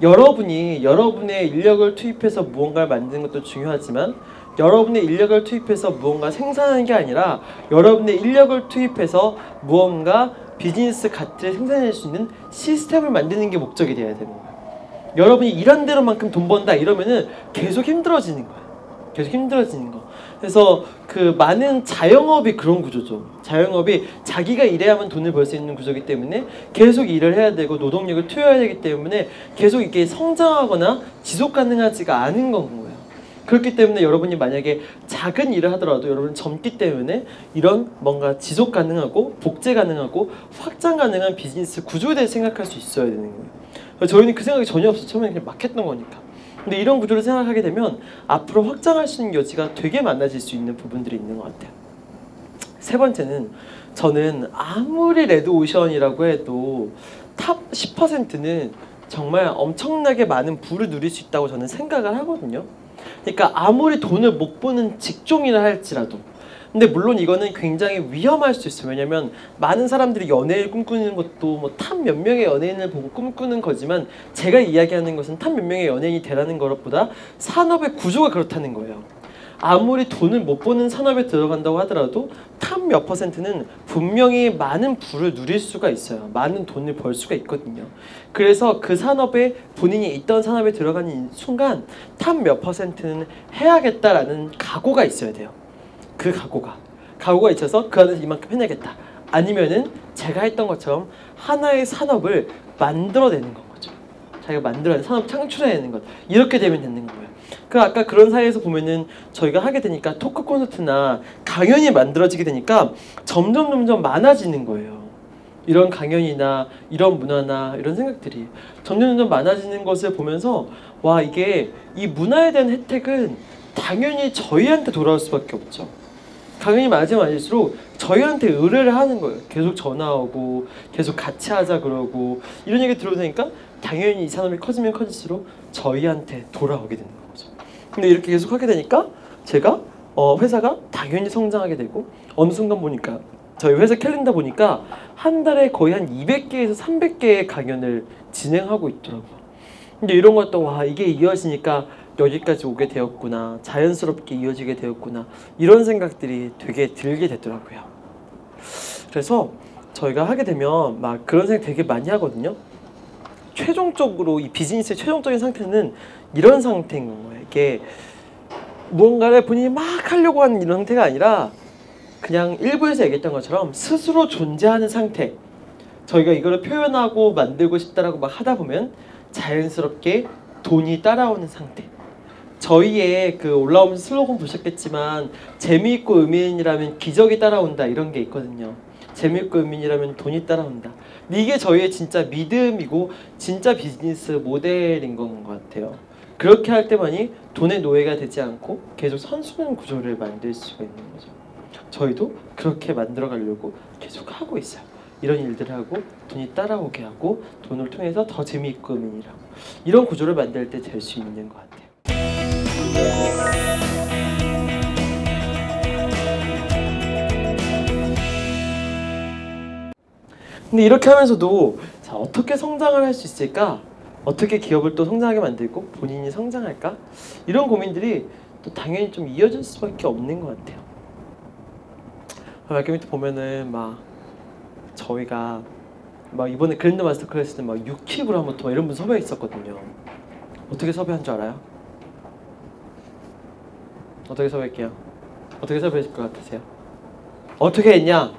여러분이 여러분의 인력을 투입해서 무언가를 만드는 것도 중요하지만 여러분의 인력을 투입해서 무언가 생산하는 게 아니라 여러분의 인력을 투입해서 무언가 비즈니스 가치를 생산할 수 있는 시스템을 만드는 게 목적이 되어야 되는 거예요. 여러분이 일한 대로만큼 돈 번다 이러면은 계속 힘들어지는 거예요. 계속 힘들어지는 거. 그래서 그 많은 자영업이 그런 구조죠. 자영업이 자기가 일해야만 돈을 벌 수 있는 구조이기 때문에 계속 일을 해야 되고 노동력을 투여해야 되기 때문에 계속 이게 성장하거나 지속 가능하지가 않은 건 거예요. 그렇기 때문에 여러분이 만약에 작은 일을 하더라도 여러분 젊기 때문에 이런 뭔가 지속 가능하고 복제 가능하고 확장 가능한 비즈니스 구조에 대해 생각할 수 있어야 되는 거예요. 저희는 그 생각이 전혀 없어 처음에 그냥 막 했던 거니까. 근데 이런 구조를 생각하게 되면 앞으로 확장할 수 있는 여지가 되게 많아질 수 있는 부분들이 있는 것 같아요. 세 번째는 저는 아무리 레드오션이라고 해도 탑 10%는 정말 엄청나게 많은 부를 누릴 수 있다고 저는 생각을 하거든요. 그러니까 아무리 돈을 못 버는 직종이라 할지라도 근데 물론 이거는 굉장히 위험할 수 있어요. 왜냐면 많은 사람들이 연예인을 꿈꾸는 것도 뭐 탑 몇 명의 연예인을 보고 꿈꾸는 거지만 제가 이야기하는 것은 탑 몇 명의 연예인이 되라는 것보다 산업의 구조가 그렇다는 거예요. 아무리 돈을 못 버는 산업에 들어간다고 하더라도 탑 몇 퍼센트는 분명히 많은 부를 누릴 수가 있어요. 많은 돈을 벌 수가 있거든요. 그래서 그 산업에 본인이 있던 산업에 들어가는 순간 탑 몇 퍼센트는 해야겠다라는 각오가 있어야 돼요. 그 각오가 각오가 있어서 그 안에서 이만큼 해내겠다. 아니면은 제가 했던 것처럼 하나의 산업을 만들어내는 건 거죠. 자기가 만들어낸 산업 창출해내는 것 이렇게 되면 되는 거예요. 그 아까 그런 사이에서 보면은 저희가 하게 되니까 토크 콘서트나 강연이 만들어지게 되니까 점점 점점 많아지는 거예요. 이런 강연이나 이런 문화나 이런 생각들이 점점 점점 많아지는 것을 보면서 와 이게 이 문화에 대한 혜택은 당연히 저희한테 돌아올 수밖에 없죠. 많아지면 많을수록 저희한테 의뢰를 하는 거예요. 계속 전화 오고 계속 같이 하자 그러고 이런 얘기 들어보니까 당연히 이 산업이 커지면 커질수록 저희한테 돌아오게 되는 거죠. 근데 이렇게 계속 하게 되니까 제가 어, 회사가 당연히 성장하게 되고 어느 순간 보니까 저희 회사 캘린더 보니까 한 달에 거의 한 200개에서 300개의 강연을 진행하고 있더라고요. 근데 이런 것도 와 이게 이어지니까 여기까지 오게 되었구나 자연스럽게 이어지게 되었구나 이런 생각들이 되게 들게 되더라고요. 그래서 저희가 하게 되면 막 그런 생각 되게 많이 하거든요. 최종적으로 이 비즈니스의 최종적인 상태는 이런 상태인 거예요. 이게 무언가를 본인이 막 하려고 하는 이런 상태가 아니라 그냥 일부에서 얘기했던 것처럼 스스로 존재하는 상태. 저희가 이거를 표현하고 만들고 싶다라고 막 하다 보면 자연스럽게 돈이 따라오는 상태. 저희의 그 올라오면서 슬로건 보셨겠지만 재미있고 의미인이라면 기적이 따라온다 이런 게 있거든요. 재미있고 의미인이라면 돈이 따라온다. 이게 저희의 진짜 믿음이고 진짜 비즈니스 모델인 것 같아요. 그렇게 할 때만이 돈의 노예가 되지 않고 계속 선순환 구조를 만들 수가 있는 거죠. 저희도 그렇게 만들어 가려고 계속 하고 있어요. 이런 일들을 하고 돈이 따라오게 하고 돈을 통해서 더 재미있고 일하고 이런 구조를 만들 때 될 수 있는 것 같아요. 근데 이렇게 하면서도 자 어떻게 성장을 할 수 있을까? 어떻게 기업을 또 성장하게 만들고 본인이 성장할까? 이런 고민들이 또 당연히 좀 이어질 수밖에 없는 것 같아요. 이렇게 밑에 보면은 막 저희가 막 이번에 그랜드 마스터 클래스 때막 유키브라모토 막 이런 분 섭외했었거든요. 어떻게 섭외한 줄 알아요? 어떻게 섭외할게요? 어떻게 섭외했을 것 같으세요? 어떻게 했냐?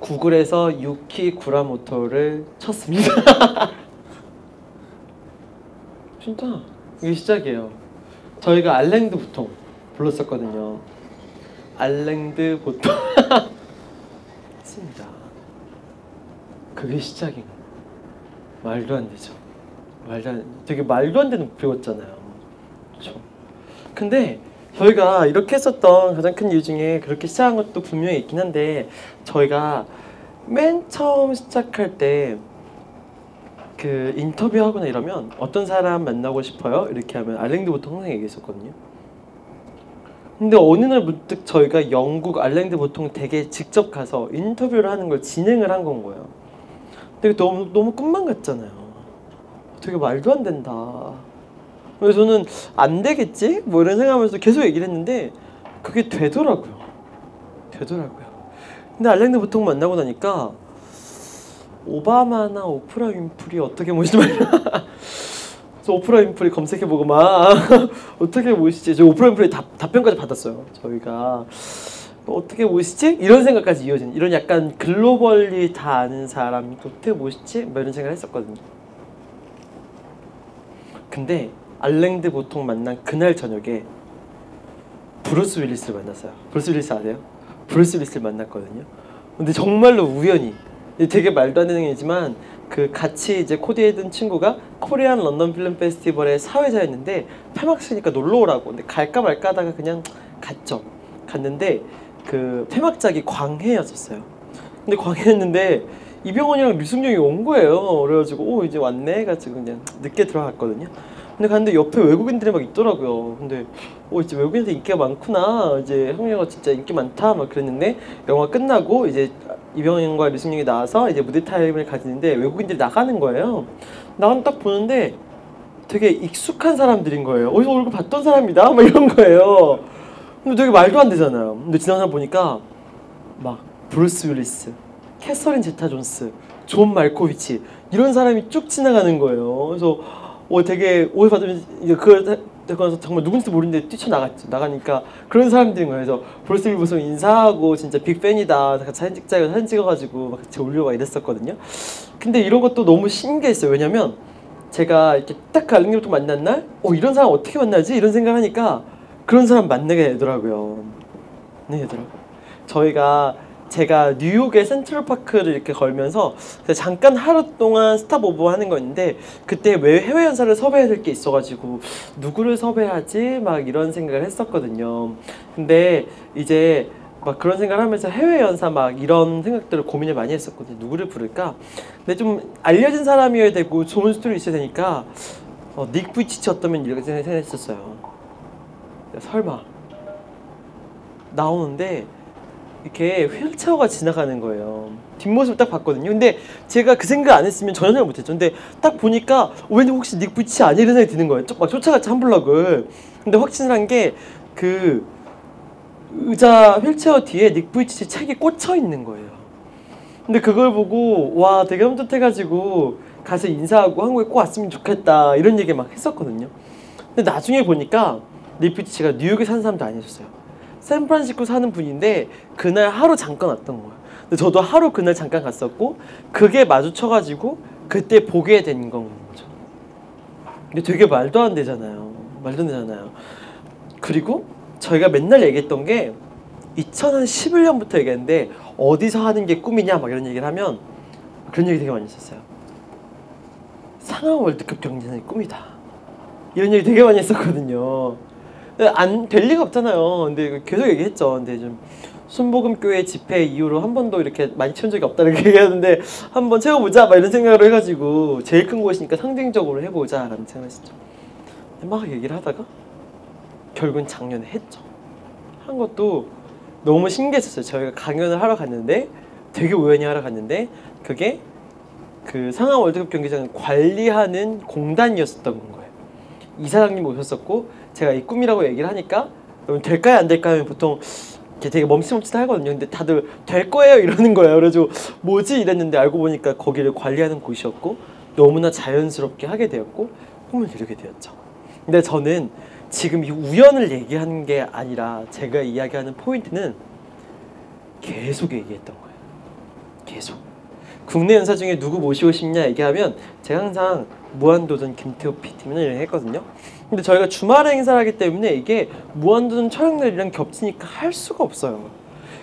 구글에서 유키 구라모토를 쳤습니다. 진짜 이게 시작이에요. 저희가 알랭드 보통 불렀었거든요. 알랭드 보통 했습니다. 그게 시작인 거. 말도 안 되죠. 말도 안 되게 말도 안 되는 목표였잖아요. 근데 저희가 이렇게 했었던 가장 큰 이유 중에 그렇게 시작한 것도 분명히 있긴 한데 저희가 맨 처음 시작할 때 그 인터뷰하거나 이러면 어떤 사람 만나고 싶어요? 이렇게 하면 알랭드 보통 항상 얘기했었거든요. 근데 어느 날 문득 저희가 영국 알랭드 보통 댁에 직접 가서 인터뷰를 하는 걸 진행을 한 건 거예요. 근데 너무 너무 꿈만 같잖아요. 되게 말도 안 된다. 그래서 저는 안 되겠지? 뭐 이런 생각하면서 계속 얘기를 했는데 그게 되더라고요. 되더라고요. 근데 알랭드 보통 만나고 나니까 오바마나 오프라 윈프리 어떻게 모시지 말라. 그래서 오프라 윈프리 검색해보고 막 어떻게 모시지? 저 오프라 윈프리 답, 답변까지 받았어요. 저희가 뭐 어떻게 모시지? 이런 생각까지 이어진 이런 약간 globally 다 아는 사람이 어떻게 모시지? 뭐 이런 생각을 했었거든요. 근데 알랭드 보통 만난 그날 저녁에 브루스 윌리스를 만났어요. 브루스 윌리스 아세요? 브루스 윌리스를 만났거든요. 근데 정말로 우연히 되게 말도 안 되는 얘기지만 그 같이 이제 코디해둔 친구가 Korean London Film Festival의 사회자였는데 폐막식이니까 놀러 오라고 근데 갈까 말까 하다가 그냥 갔죠. 갔는데 그 폐막작이 광해였었어요. 근데 광해였는데 이병헌이랑 류승룡이 온 거예요. 그래가지고 오 이제 왔네 해가지고 그냥 늦게 들어갔거든요. 근데 갔는데 옆에 외국인들이 막 있더라고요. 근데 오 이제 외국인들 인기가 많구나. 이제 한국 영화 진짜 인기 많다. 막 그랬는데 영화 끝나고 이제 이병헌과 류승룡이 나와서 이제 무대 타임을 가지는데 외국인들이 나가는 거예요. 나간 딱 보는데 되게 익숙한 사람들인 거예요. 어디서 얼굴 봤던 사람이다. 막 이런 거예요. 근데 되게 말도 안 되잖아요. 근데 지나가 보니까 막 브루스 윌리스, 캐서린 제타 존스, 존 말코비치 이런 사람이 쭉 지나가는 거예요. 그래서 어 되게 오해 받으면 이제 그걸 그래서 정말 누군지도 모르는데 뛰쳐나갔죠. 나가니까 그런 사람들인 거예요. 그래서 브루스 윌리스 인사하고 진짜 big fan이다. 사진 찍자고 사진 찍어가지고 막 같이 올려고 이랬었거든요. 근데 이런 것도 너무 신기했어요. 왜냐면 제가 이렇게 딱 갈림부터 만난 날, 어 이런 사람 어떻게 만나지? 이런 생각하니까 그런 사람 만나게 되더라고요. 네, 되더라고요. 저희가 제가 뉴욕의 센트럴파크를 이렇게 걸으면서 잠깐 하루 동안 stopover 하는 거였는데 그때 왜 해외 연사를 섭외해야 될 게 있어가지고 누구를 섭외하지 막 이런 생각을 했었거든요. 근데 이제 막 그런 생각을 하면서 해외 연사 막 이런 생각들을 고민을 많이 했었거든요. 누구를 부를까? 근데 좀 알려진 사람이어야 되고 좋은 스토리 있어야 되니까 어, 닉 부이치치 어떠면 이렇게 생각했었어요. 설마 나오는데 이렇게 휠체어가 지나가는 거예요. 뒷모습을 딱 봤거든요. 근데 제가 그 생각 안 했으면 전혀 생각 못 했죠. 근데 딱 보니까 어, 왠지 혹시 닉 부치 아니야 이런 생각이 드는 거예요. 쫓- 막 쫓아갔죠 한 블럭을. 근데 확신한 게 그 의자 휠체어 뒤에 닉 부이치 책이 꽂혀 있는 거예요. 근데 그걸 보고 와 되게 흠칫해가지고 가서 인사하고 한국에 꼭 왔으면 좋겠다 이런 얘기 막 했었거든요. 근데 나중에 보니까 닉 부이치가 뉴욕에 사는 사람도 아니었어요. 샌프란시스코 사는 분인데 그날 하루 잠깐 왔던 거예요. 근데 저도 하루 그날 잠깐 갔었고 그게 마주쳐가지고 그때 보게 된 건 거죠. 근데 되게 말도 안 되잖아요. 말도 안 되잖아요. 그리고 저희가 맨날 얘기했던 게 2011년부터 얘기했는데 어디서 하는 게 꿈이냐 막 이런 얘기를 하면 그런 얘기 되게 많이 했었어요. 상암 월드컵 경기는 꿈이다. 이런 얘기 되게 많이 했었거든요. 안 될 리가 없잖아요. 근데 계속 얘기했죠. 근데 좀 순복음 교회 집회 이후로 한 번도 이렇게 많이 채운 적이 없다는 그 얘기하는데 한번 채워보자 막 이런 생각을 해가지고 제일 큰 곳이니까 상징적으로 해보자라는 생각했죠. 막 얘기를 하다가 결국은 작년에 했죠. 한 것도 너무 신기했었어요. 저희가 강연을 하러 갔는데 되게 우연히 하러 갔는데 그게 그 상암 월드컵 경기장을 관리하는 공단이었었던 거예요. 이사장님 오셨었고 제가 이 꿈이라고 얘기를 하니까 그럼 될까요 안 될까요 하면 보통 되게 멈칫멈칫 하거든요. 근데 다들 될 거예요 이러는 거예요. 그래가지고 뭐지 이랬는데 알고 보니까 거기를 관리하는 곳이었고 너무나 자연스럽게 하게 되었고 꿈을 이루게 되었죠. 근데 저는 지금 이 우연을 얘기하는 게 아니라 제가 이야기하는 포인트는 계속 얘기했던 거예요. 계속. 국내 연사 중에 누구 모시고 싶냐 얘기하면 제가 항상 무한도전 김태호 PT를 했거든요. 근데 저희가 주말에 행사를 하기 때문에 이게 무한도전 촬영날이랑 겹치니까 할 수가 없어요.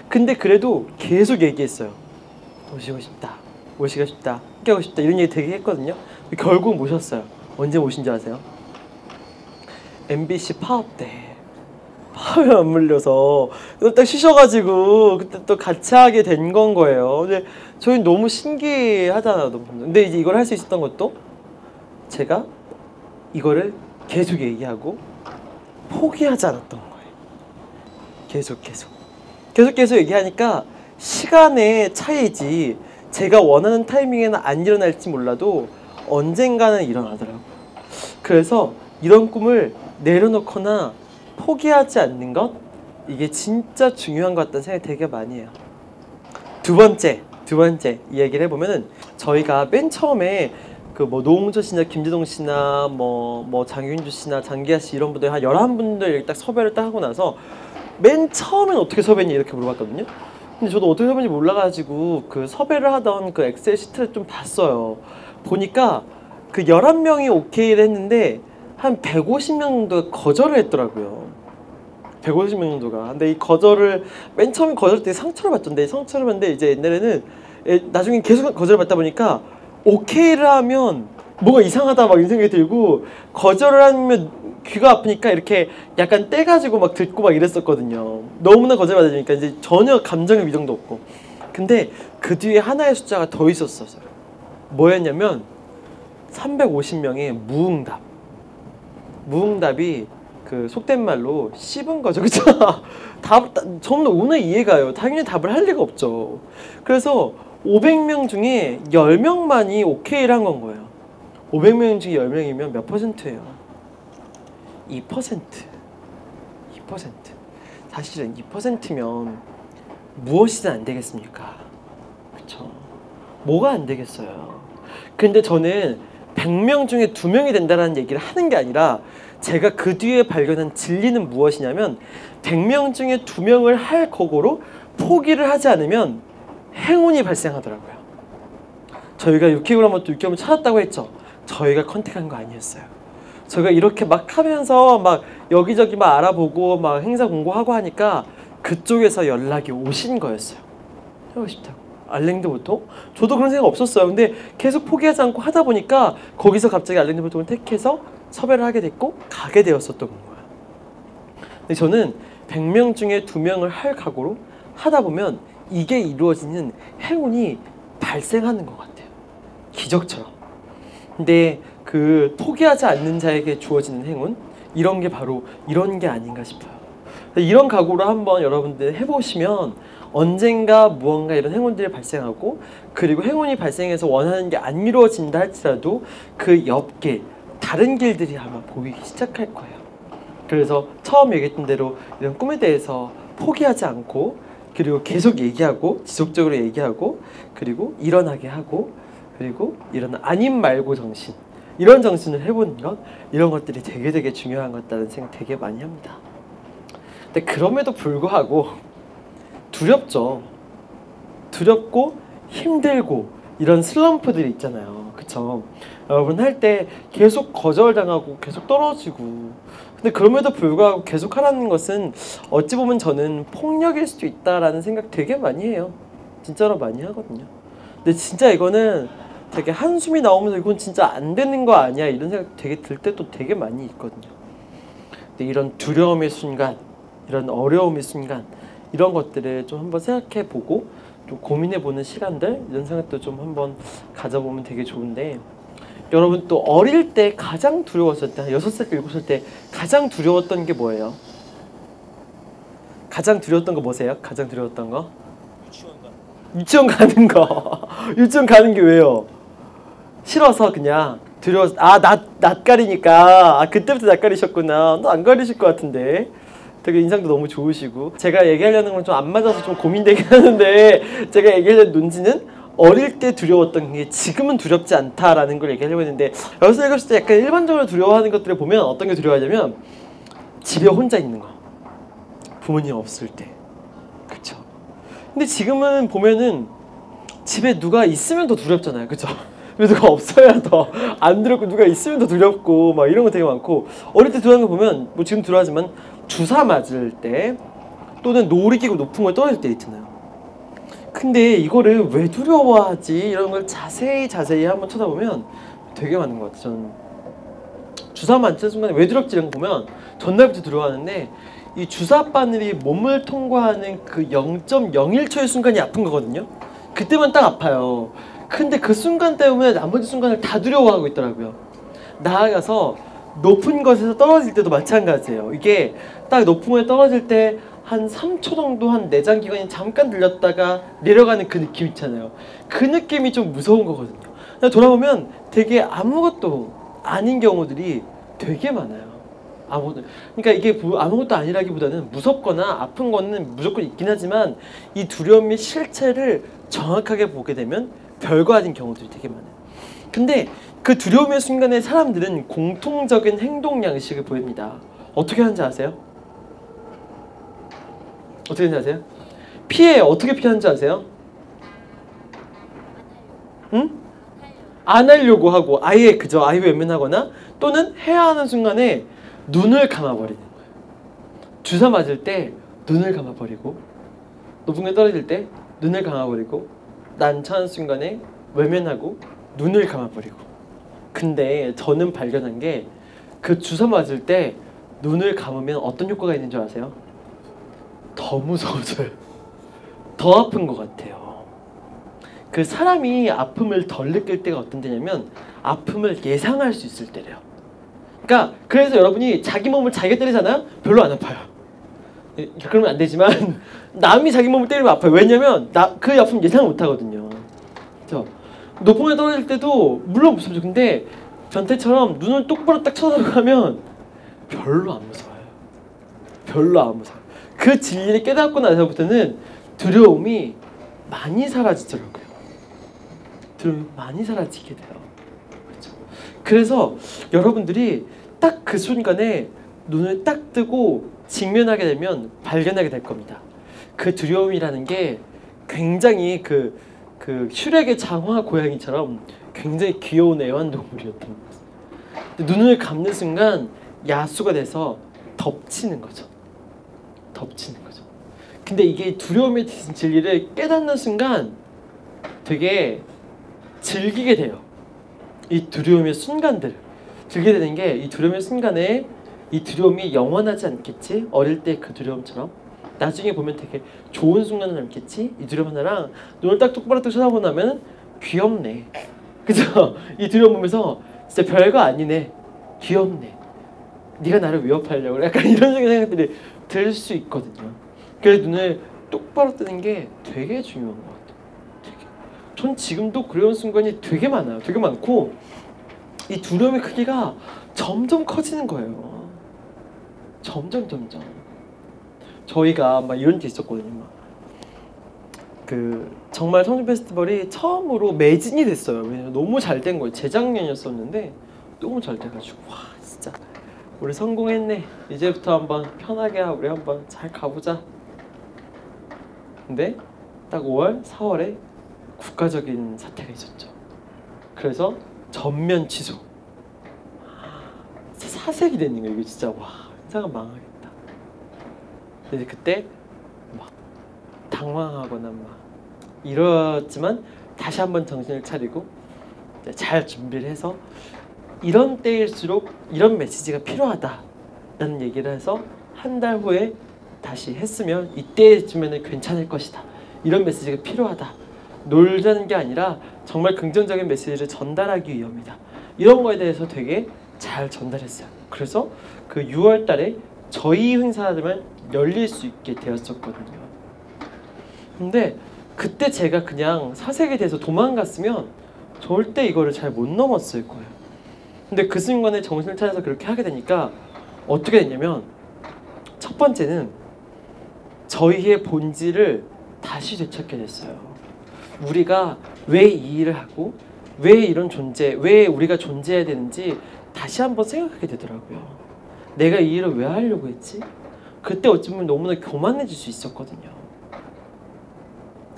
근데 그래도 계속 얘기했어요. 모시고 싶다. 모시고 싶다. 함께하고 싶다. 이런 얘기 되게 했거든요. 결국 모셨어요. 언제 모신 줄 아세요? MBC 파업 때 파업에 안 물려서 딱 쉬셔가지고 그때 또 같이 하게 된 건 거예요. 근데 저희 너무 신기하잖아요. 근데 이제 이걸 할 수 있었던 것도 제가 이거를 계속 얘기하고 포기하지 않았던 거예요. 계속 계속 계속 계속 얘기하니까 시간의 차이지 제가 원하는 타이밍에는 안 일어날지 몰라도 언젠가는 일어나더라고요. 그래서 이런 꿈을 내려놓거나 포기하지 않는 것 이게 진짜 중요한 것 같다는 생각이 되게 많이 해요. 두 번째, 두 번째 이 얘기를 해보면은 저희가 맨 처음에 그 뭐 노홍철 씨나 김재동 씨나 뭐 뭐 장윤주 씨나 장기하 씨 이런 분들 한 열한 분들 딱 섭외를 딱 하고 나서 맨 처음엔 어떻게 섭외했니 이렇게 물어봤거든요. 근데 저도 어떻게 섭외인지 몰라가지고 그 섭외를 하던 그 엑셀 시트를 좀 봤어요. 보니까 그 11명이 오케이를 했는데 한 150명 정도가 거절을 했더라고요. 150명 정도가. 근데 이 거절을 맨 처음에 거절 때 상처를 받던데 상처를 받는데 이제 옛날에는 예, 나중에 계속 거절을 받다 보니까 오케이를 하면 뭐가 이상하다 막 이런 생각이 들고 거절을 하면 귀가 아프니까 이렇게 약간 떼가지고 막 듣고 막 이랬었거든요. 너무나 거절 받으니까 이제 전혀 감정의 미동도 없고. 근데 그 뒤에 하나의 숫자가 더 있었어요. 뭐였냐면 350명의 무응답. 무응답이 그 속된 말로 씹은 거죠, 그죠? 답, 저는 오늘 이해가요. 당연히 답을 할 리가 없죠. 그래서 500명 중에 10명만이 오케이를 한 건 거예요. 500명 중에 10명이면 몇 퍼센트예요? 2%. 2%. 사실은 2%면 무엇이든 안 되겠습니까? 그렇죠. 뭐가 안 되겠어요. 근데 저는 100명 중에 2명이 된다는 얘기를 하는 게 아니라 제가 그 뒤에 발견한 진리는 무엇이냐면 100명 중에 2명을 할 거고로 포기를 하지 않으면 행운이 발생하더라고요. 저희가 6개월 한번 또 6개월 찾았다고 했죠. 저희가 컨택한 거 아니었어요. 저희가 이렇게 막 하면서 막 여기저기 막 알아보고 막 행사 공고하고 하니까 그쪽에서 연락이 오신 거였어요. 하고 싶다고. 알랭드 보통? 저도 그런 생각 없었어요. 근데 계속 포기하지 않고 하다 보니까 거기서 갑자기 알랭드 보통을 택해서 섭외를 하게 됐고 가게 되었었던 거예요. 근데 저는 100명 중에 2명을 할 각오로 하다 보면 이게 이루어지는 행운이 발생하는 것 같아요. 기적처럼. 근데 그 포기하지 않는 자에게 주어지는 행운 이런 게 바로 이런 게 아닌가 싶어요. 이런 각오로 한번 여러분들 해보시면 언젠가 무언가 이런 행운들이 발생하고 그리고 행운이 발생해서 원하는 게 안 이루어진다 할지라도 그 옆길 다른 길들이 아마 보이기 시작할 거예요. 그래서 처음 얘기했던 대로 이런 꿈에 대해서 포기하지 않고 그리고 계속 얘기하고 지속적으로 얘기하고 그리고 일어나게 하고 그리고 이런 아님 말고 정신 이런 정신을 해보는 것 이런 것들이 되게 되게 중요한 것 같다는 생각 되게 많이 합니다. 근데 그럼에도 불구하고 두렵죠. 두렵고 힘들고 이런 슬럼프들이 있잖아요. 그쵸? 여러분 할 때 계속 거절당하고 계속 떨어지고 근데 그럼에도 불구하고 계속 하라는 것은 어찌 보면 저는 폭력일 수도 있다라는 생각 되게 많이 해요. 진짜로 많이 하거든요. 근데 진짜 이거는 되게 한숨이 나오면서 이건 진짜 안 되는 거 아니야 이런 생각 되게 들 때도 되게 많이 있거든요. 근데 이런 두려움의 순간, 이런 어려움의 순간 이런 것들을 좀 한번 생각해 보고 좀 고민해 보는 시간들 이런 생각도 좀 한번 가져보면 되게 좋은데 여러분 또 어릴 때 가장 두려웠을 때 여섯 살 일곱 살 때 가장 두려웠던 게 뭐예요? 가장 두려웠던 거 뭐세요? 가장 두려웠던 거? 유치원 가. 가는 거. 유치원 가는 게 왜요? 싫어서 그냥 두려워. 아 낯 낯가리니까. 아 그때부터 낯가리셨구나. 너 안 가리실 것 같은데. 되게 인상도 너무 좋으시고 제가 얘기하려는 건 좀 안 맞아서 좀 고민되긴 하는데 제가 얘기하려는 논지는 어릴 때 두려웠던 게 지금은 두렵지 않다라는 걸 얘기하려고 했는데 여기서 읽었을 때 약간 일반적으로 두려워하는 것들을 보면 어떤 게 두려워하냐면 집에 혼자 있는 거. 부모님 없을 때. 그쵸? 근데 지금은 보면은 집에 누가 있으면 더 두렵잖아요. 그쵸? 왜 누가 없어야 더 안 두렵고 누가 있으면 더 두렵고 막 이런 거 되게 많고 어릴 때 두려운 거 보면 뭐 지금 두려워하지만 주사 맞을 때 또는 놀이기구 높은 걸 떨어질 때 있잖아요 근데 이거를 왜 두려워하지 이런 걸 자세히 자세히 한번 쳐다보면 되게 많은 것 같아요 저는 주사 맞는 순간에 왜 두렵지 이런 거 보면 전날부터 두려워하는데 이 주사 바늘이 몸을 통과하는 그 0.01초의 순간이 아픈 거거든요. 그때만 딱 아파요. 근데 그 순간 때문에 나머지 순간을 다 두려워하고 있더라고요. 나아가서 높은 것에서 떨어질 때도 마찬가지예요. 이게 딱 높은 곳에 떨어질 때 한 3초 정도 한 내장 기관이 잠깐 들렸다가 내려가는 그 느낌 있잖아요. 그 느낌이 좀 무서운 거거든요. 돌아보면 되게 아무것도 아닌 경우들이 되게 많아요. 아무것도. 그러니까 이게 부- 아무것도 아니라기보다는 무섭거나 아픈 거는 무조건 있긴 하지만 이 두려움의 실체를 정확하게 보게 되면 별거 아닌 경우들이 되게 많아요. 근데 그 두려움의 순간에 사람들은 공통적인 행동 양식을 보입니다. 어떻게 하는지 아세요? 어떻게 하는지 아세요? 피해 어떻게 피하는지 아세요? 응? 안 하려고 하고 아예 그저 아예 외면하거나 또는 해야 하는 순간에 눈을 감아버리는 거예요. 주사 맞을 때 눈을 감아버리고 높은 게 떨어질 때 눈을 감아버리고 난처한 순간에 외면하고 눈을 감아버리고 근데 저는 발견한 게 그 주사 맞을 때 눈을 감으면 어떤 효과가 있는 줄 아세요? 더 무서워져요. 더 아픈 것 같아요. 그 사람이 아픔을 덜 느낄 때가 어떤 때냐면 아픔을 예상할 수 있을 때래요. 그러니까 그래서 여러분이 자기 몸을 자기가 때리잖아요. 별로 안 아파요. 예, 그러면 안 되지만 남이 자기 몸을 때리면 아파요. 왜냐면 나 그 아픔 예상 못 하거든요. 그렇죠? 높은 데 떨어질 때도 물론 무섭죠. 근데 변태처럼 눈을 똑바로 딱 쳐다보면 별로 안 무서워요. 별로 안 무서워요. 그 진리를 깨닫고 나서부터는 두려움이 많이 사라지더라고요. 두려움이 많이 사라지게 돼요. 그렇죠? 그래서 여러분들이 딱 그 순간에 눈을 딱 뜨고 직면하게 되면 발견하게 될 겁니다. 그 두려움이라는 게 굉장히 그, 그 슈렉의 장화 고양이처럼 굉장히 귀여운 애완동물이었던 거죠. 눈을 감는 순간 야수가 돼서 덮치는 거죠. 덮치는 거죠. 근데 이게 두려움의 진리를 깨닫는 순간 되게 즐기게 돼요. 이 두려움의 순간들을 즐기게 되는 게 이 두려움의 순간에 이 두려움이 영원하지 않겠지? 어릴 때 그 두려움처럼 나중에 보면 되게 좋은 순간을 남겠지? 이 두려움 하나랑 눈을 딱 똑바로 딱 쳐다보면 귀엽네. 그죠? 이 두려움 보면서 진짜 별거 아니네. 귀엽네. 네가 나를 위협하려고. 약간 이런 생각들이 들 수 있거든요. 그래서 눈을 똑바로 뜨는 게 되게 중요한 것 같아요. 되게. 전 지금도 그런 순간이 되게 많아요. 되게 많고 이 두려움의 크기가 점점 커지는 거예요. 점점 점점. 저희가 막 이런 게 있었거든요. 막. 그 정말 성준 페스티벌이 처음으로 매진이 됐어요. 왜냐면 너무 잘 된 거예요. 재작년이었었는데 너무 잘 돼가지고 와 진짜 우리 성공했네. 이제부터 한번 편하게 우리 한번 잘 가보자. 근데 딱 5월, 4월에 국가적인 사태가 있었죠. 그래서 전면 취소. 사색이 되는 거예요. 이거 진짜 와 행사가 망하겠다. 근데 그때 막 당황하거나 막 이렇지만 다시 한번 정신을 차리고 잘 준비를 해서 이런 때일수록 이런 메시지가 필요하다라는 얘기를 해서 한 달 후에 다시 했으면 이때쯤에는 괜찮을 것이다. 이런 메시지가 필요하다. 놀자는 게 아니라 정말 긍정적인 메시지를 전달하기 위함이다. 이런 거에 대해서 되게 잘 전달했어요. 그래서 그 6월 달에 저희 행사들만 열릴 수 있게 되었었거든요. 근데 그때 제가 그냥 사색에 대해서 도망갔으면 절대 이거를 잘 못 넘었을 거예요. 근데 그 순간에 정신을 차려서 그렇게 하게 되니까 어떻게 됐냐면 첫 번째는 저희의 본질을 다시 되찾게 됐어요. 우리가 왜 이 일을 하고 왜 이런 존재, 왜 우리가 존재해야 되는지 다시 한번 생각하게 되더라고요. 내가 이 일을 왜 하려고 했지? 그때 어쩌면 너무나 교만해질 수 있었거든요.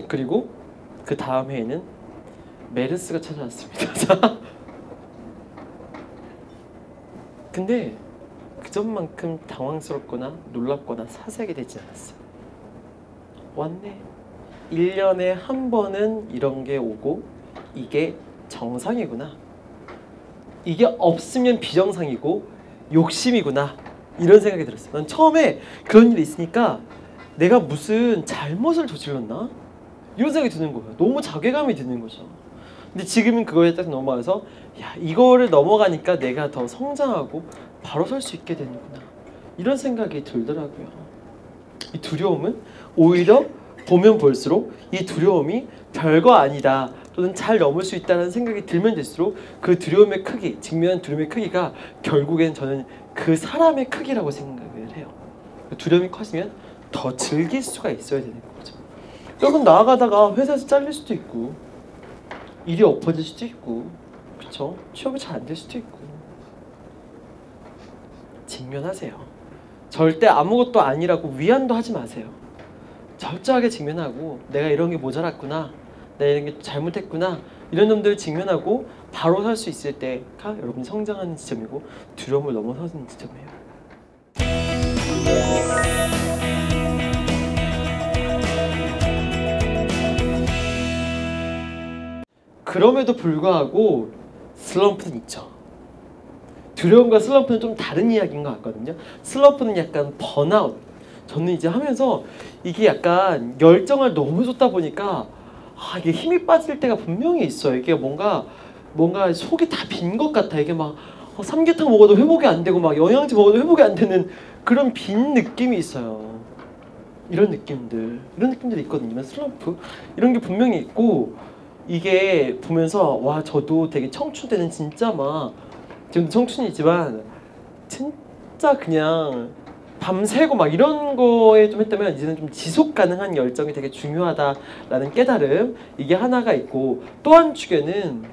그리고 그 다음 해에는 메르스가 찾아왔습니다. 자, 근데 그 전만큼 당황스럽거나 놀랍거나 사색이 되지 않았어요. 왔네. 1년에 한 번은 이런 게 오고 이게 정상이구나. 이게 없으면 비정상이고 욕심이구나. 이런 생각이 들었어요. 난 처음에 그런 일이 있으니까 내가 무슨 잘못을 저질렀나? 이런 생각이 드는 거예요. 너무 자괴감이 드는 거죠. 근데 지금은 그거에 딱 넘어가서 야 이거를 넘어가니까 내가 더 성장하고 바로 설 수 있게 되는구나 이런 생각이 들더라고요. 이 두려움은 오히려 보면 볼수록 이 두려움이 별거 아니다 또는 잘 넘을 수 있다는 생각이 들면 될수록 그 두려움의 크기, 직면한 두려움의 크기가 결국엔 저는 그 사람의 크기라고 생각을 해요. 그 두려움이 커지면 더 즐길 수가 있어야 되는 거죠. 여러분 나아가다가 회사에서 잘릴 수도 있고 일이 엎어질 수도 있고 그렇죠? 취업이 잘 안 될 수도 있고 직면하세요. 절대 아무것도 아니라고 위안도 하지 마세요. 철저하게 직면하고 내가 이런 게 모자랐구나, 내가 이런 게 잘못했구나 이런 놈들을 직면하고 바로 설 수 있을 때가 여러분이 성장하는 지점이고 두려움을 넘어서는 지점이에요. 그럼에도 불구하고 슬럼프는 있죠. 두려움과 슬럼프는 좀 다른 이야기인 것 같거든요. 슬럼프는 약간 번아웃. 저는 이제 하면서 이게 약간 열정을 너무 쏟다 보니까 아 이게 힘이 빠질 때가 분명히 있어요. 이게 뭔가 뭔가 속이 다 빈 것 같아. 이게 막 어, 삼계탕 먹어도 회복이 안 되고 막 영양제 먹어도 회복이 안 되는 그런 빈 느낌이 있어요. 이런 느낌들, 이런 느낌들이 있거든요. 슬럼프 이런 게 분명히 있고 이게 보면서 와 저도 되게 청춘 때는 진짜 막 지금 청춘이지만 진짜 그냥 밤새고 막 이런 거에 좀 했다면 이제는 좀 지속 가능한 열정이 되게 중요하다라는 깨달음 이게 하나가 있고 또 한 축에는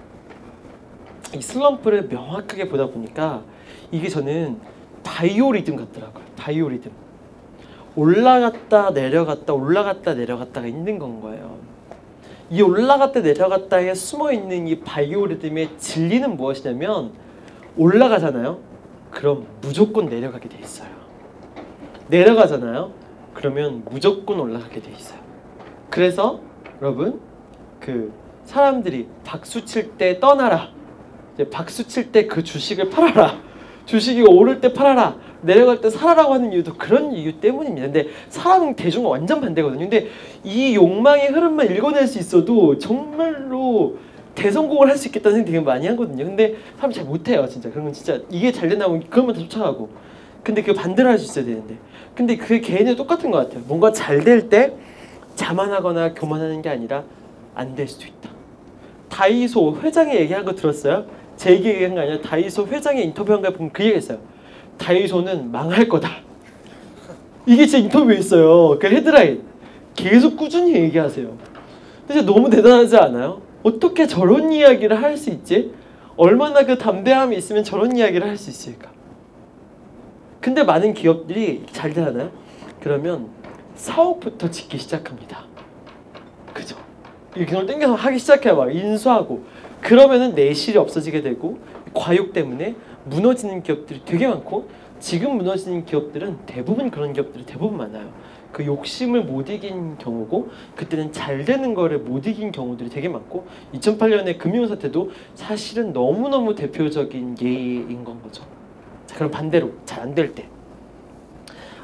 이 슬럼프를 명확하게 보다 보니까 이게 저는 바이오리듬 같더라고요 바이오리듬. 올라갔다 내려갔다 올라갔다 내려갔다가 있는 건 거예요 이 올라갔다 내려갔다에 숨어 있는 이 바이오리듬의 진리는 무엇이냐면 올라가잖아요. 그럼 무조건 내려가게 돼 있어요. 내려가잖아요. 그러면 무조건 올라가게 돼 있어요. 그래서 여러분 그 사람들이 박수 칠 때 떠나라. 박수 칠 때 그 주식을 팔아라. 주식이 오를 때 팔아라. 내려갈 때 살아라고 하는 이유도 그런 이유 때문입니다. 근데 사람은 대중과 완전 반대거든요. 근데 이 욕망의 흐름만 읽어낼 수 있어도 정말로 대성공을 할 수 있겠다는 생각 되게 많이 하거든요. 근데 사람이 잘 못해요, 진짜. 그런 건 진짜 이게 잘 된다면 다 쫓아가고. 근데 그 반대로 할수 있어야 되는데. 근데 그게 개인이 똑같은 것 같아요. 뭔가 잘 될 때 자만하거나 교만하는 게 아니라 안 될 수도 있다. 다이소 회장이 얘기한 거 들었어요? 제 얘기 얘기한 거 아니라 다이소 회장의 인터뷰한 거 보면 그 얘기했어요. 다이소는 망할 거다. 이게 제 인터뷰에 있어요. 그 헤드라인. 계속 꾸준히 얘기하세요. 근데 너무 대단하지 않아요? 어떻게 저런 이야기를 할 수 있지? 얼마나 그 담대함이 있으면 저런 이야기를 할 수 있을까? 근데 많은 기업들이 잘 되나요? 그러면 사옥부터 짓기 시작합니다. 그죠? 이렇게 그걸 땡겨서 하기 시작해요. 막 인수하고 그러면은 내실이 없어지게 되고 과욕 때문에 무너지는 기업들이 되게 많고 지금 무너지는 기업들은 대부분 그런 기업들이 대부분 많아요. 그 욕심을 못 이긴 경우고 그때는 잘 되는 거를 못 이긴 경우들이 되게 많고 2008년의 금융 사태도 사실은 너무너무 대표적인 예인 건 거죠. 자, 그럼 반대로 잘 안 될 때.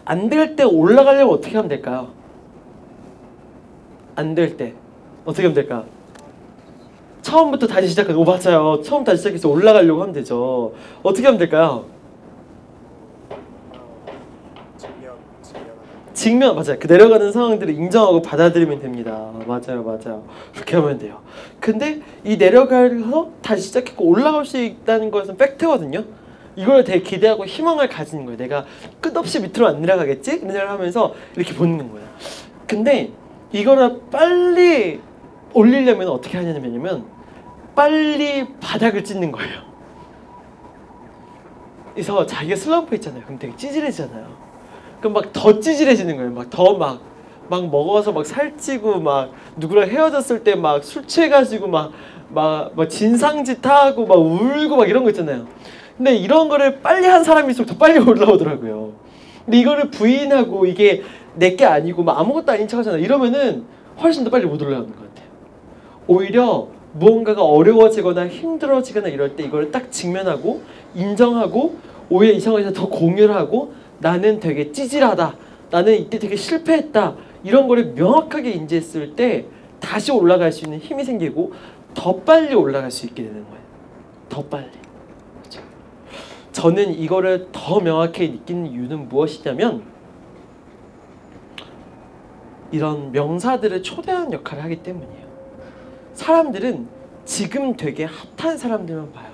안 될 때 올라가려면 어떻게 하면 될까요? 안 될 때 어떻게 하면 될까? 처음부터 다시 시작해서 오 맞아요. 처음 다시 시작해서 올라가려고 하면 되죠. 어떻게 하면 될까요? 직면 맞아요. 그 내려가는 상황들을 인정하고 받아들이면 됩니다. 맞아요, 맞아요. 그렇게 하면 돼요. 근데 이 내려가서 다시 시작했고 올라갈 수 있다는 것은 팩트거든요. 이걸 되게 기대하고 희망을 가지는 거예요. 내가 끝없이 밑으로 안 내려가겠지? 이런 생각을 하면서 이렇게 보는 거예요. 근데 이거를 빨리 올리려면 어떻게 하냐면요. 빨리 바닥을 찢는 거예요. 그래서 자기가 슬럼프 있잖아요. 그럼 되게 찌질해지잖아요. 그럼 막 더 찌질해지는 거예요. 막 더 막 막 먹어서 막 살찌고 막 누구랑 헤어졌을 때 막 술 취해가지고 막 막 막 진상짓 하고 막 울고 막 이런 거 있잖아요. 근데 이런 거를 빨리 한 사람일수록 더 빨리 올라오더라고요. 근데 이거를 부인하고 이게 내 게 아니고 막 아무것도 아닌 척 하잖아. 이러면은 훨씬 더 빨리 못 올라가는 것 같아요. 오히려 무언가가 어려워지거나 힘들어지거나 이럴 때 이걸 딱 직면하고 인정하고 오히려 이 상황에서 더 공유를 하고 나는 되게 찌질하다. 나는 이때 되게 실패했다. 이런 거를 명확하게 인지했을 때 다시 올라갈 수 있는 힘이 생기고 더 빨리 올라갈 수 있게 되는 거예요. 더 빨리. 그렇죠? 저는 이거를 더 명확히 느끼는 이유는 무엇이냐면 이런 명사들을 초대하는 역할을 하기 때문이에요. 사람들은 지금 되게 핫한 사람들만 봐요.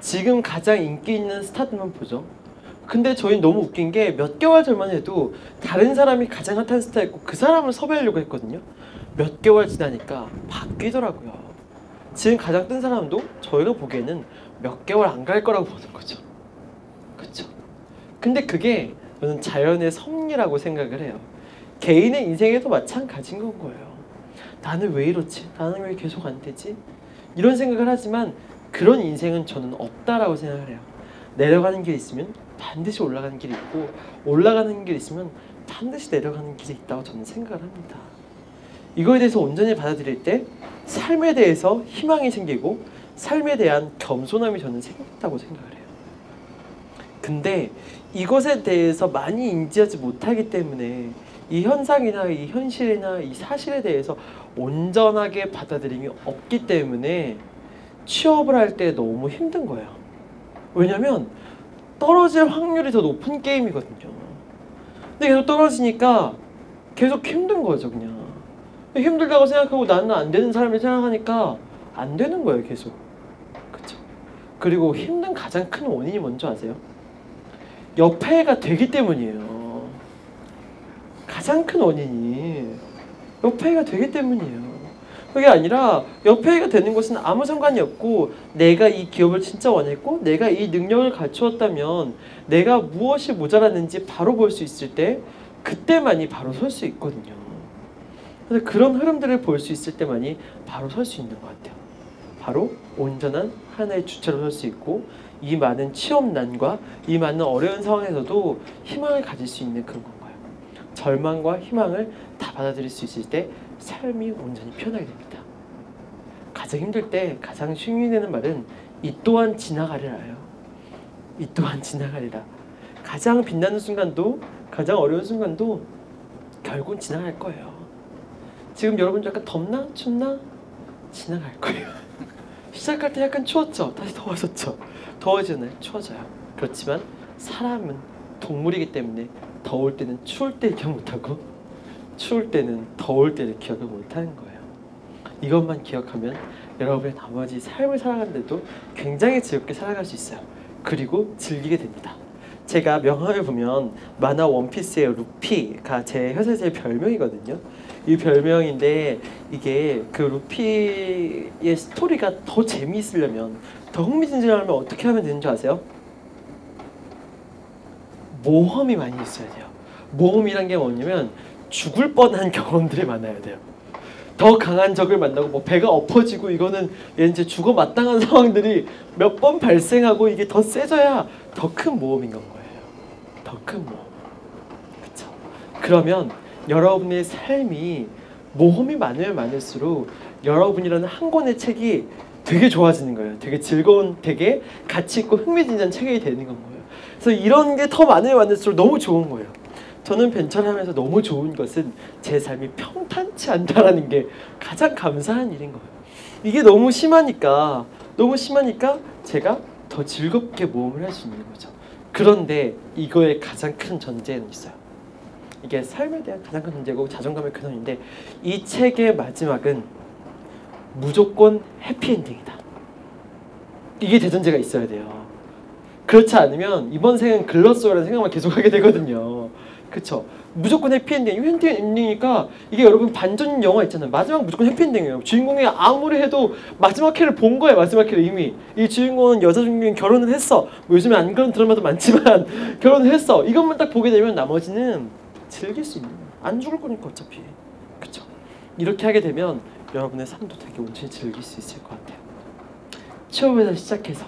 지금 가장 인기 있는 스타들만 보죠. 근데 저희 너무 웃긴 게 몇 개월 전만 해도 다른 사람이 가장 핫한 스타였고 그 사람을 섭외하려고 했거든요. 몇 개월 지나니까 바뀌더라고요. 지금 가장 뜬 사람도 저희가 보기에는 몇 개월 안 갈 거라고 보는 거죠. 그렇죠? 근데 그게 저는 자연의 섭리라고 생각을 해요. 개인의 인생에도 마찬가지인 건 거예요. 나는 왜 이렇지? 나는 왜 계속 안 되지? 이런 생각을 하지만 그런 인생은 저는 없다라고 생각을 해요. 내려가는 길이 있으면 반드시 올라가는 길이 있고 올라가는 길이 있으면 반드시 내려가는 길이 있다고 저는 생각을 합니다. 이거에 대해서 온전히 받아들일 때 삶에 대해서 희망이 생기고 삶에 대한 겸손함이 저는 생긴다고 생각을 해요. 근데 이것에 대해서 많이 인지하지 못하기 때문에 이 현상이나 이 현실이나 이 사실에 대해서 온전하게 받아들임이 없기 때문에 취업을 할 때 너무 힘든 거예요. 왜냐면 떨어질 확률이 더 높은 게임이거든요. 근데 계속 떨어지니까 계속 힘든 거죠, 그냥. 힘들다고 생각하고 나는 안 되는 사람이 생각하니까 안 되는 거예요, 계속. 그리고 힘든 가장 큰 원인이 뭔지 아세요? 옆에가 되기 때문이에요. 가장 큰 원인이 옆에가 되기 때문이에요. 그게 아니라 옆에가 되는 것은 아무 상관이 없고 내가 이 기업을 진짜 원했고 내가 이 능력을 갖추었다면 내가 무엇이 모자랐는지 바로 볼 수 있을 때 그때만이 바로 설 수 있거든요. 그래서 그런 흐름들을 볼 수 있을 때만이 바로 설 수 있는 것 같아요. 바로 온전한 하나의 주체로 설 수 있고 이 많은 취업난과 이 많은 어려운 상황에서도 희망을 가질 수 있는 그런 건가요? 절망과 희망을 다 받아들일 수 있을 때 삶이 온전히 편하게 됩니다. 가장 힘들 때 가장 힘이 되는 말은 이 또한 지나가리라요. 이 또한 지나가리라. 가장 빛나는 순간도 가장 어려운 순간도 결국은 지나갈 거예요. 지금 여러분 약간 덥나 춥나 지나갈 거예요. 시작할 때 약간 추웠죠. 다시 더워졌죠. 더워지나요? 추워져요. 그렇지만 사람은 동물이기 때문에 더울 때는 추울 때 기억 못하고 추울 때는 더울 때를 기억을 못하는 거예요. 이것만 기억하면 여러분의 나머지 삶을 살아가는데도 굉장히 즐겁게 살아갈 수 있어요. 그리고 즐기게 됩니다. 제가 명함에 보면 만화 원피스의 루피가 제 회사에서의 별명이거든요. 이 별명인데 이게 그 루피의 스토리가 더 재미있으려면 더 흥미진진하려면 어떻게 하면 되는 줄 아세요? 모험이 많이 있어야 돼요. 모험이란 게 뭐냐면 죽을 뻔한 경험들이 많아야 돼요. 더 강한 적을 만나고 뭐 배가 엎어지고 이거는 이제 죽어 마땅한 상황들이 몇 번 발생하고 이게 더 세져야 더 큰 모험인 건 거예요. 더 큰 모험. 그렇죠. 그러면 여러분의 삶이 모험이 많으면 많을수록 여러분이라는 한 권의 책이 되게 좋아지는 거예요. 되게 즐거운, 되게 가치 있고 흥미진진한 책이 되는 건 거예요. 그래서 이런 게 더 많으면 많을수록 너무 좋은 거예요. 저는 벤처를 하면서 너무 좋은 것은 제 삶이 평탄치 않다라는 게 가장 감사한 일인 거예요. 이게 너무 심하니까 너무 심하니까 제가 더 즐겁게 모험을 할 수 있는 거죠. 그런데 이거의 가장 큰 전제는 있어요. 이게 삶에 대한 가장 큰 전제고 자존감의 근원인데 이 책의 마지막은 무조건 해피엔딩이다. 이게 대전제가 있어야 돼요. 그렇지 않으면 이번 생은 글렀어라는 생각만 계속하게 되거든요. 그쵸? 무조건 해피엔딩. 해피엔딩이니까 이게 여러분 반전 영화 있잖아요. 마지막 무조건 해피엔딩이에요. 주인공이 아무리 해도 마지막 회를 본 거예요. 마지막 회를 이미 이 주인공은 여자 주인공이 결혼을 했어. 뭐 요즘에 안 그런 드라마도 많지만 결혼을 했어. 이것만 딱 보게 되면 나머지는 즐길 수 있는 거예요. 안 죽을 거니까 어차피. 그쵸? 이렇게 하게 되면 여러분의 삶도 되게 온전히 즐길 수 있을 것 같아요. 취업에서 시작해서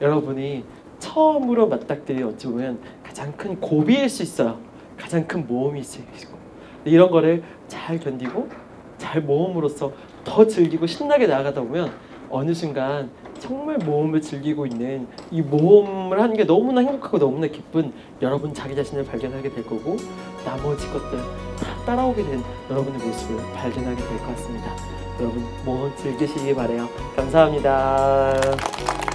여러분이 처음으로 맞닥뜨린 어찌 보면 가장 큰 고비일 수 있어요. 가장 큰 있을 것이고 근데 이런 거를 잘 견디고 잘 모험으로써 더 즐기고 신나게 나아가다 보면 어느 순간 정말 모험을 즐기고 있는 이 모험을 하는 게 너무나 행복하고 너무나 기쁜 여러분 자기 자신을 발견하게 될 거고 나머지 것들 다 따라오게 된 여러분의 모습을 발견하게 될 것 같습니다. 여러분 모험 즐기시기 바래요. 감사합니다.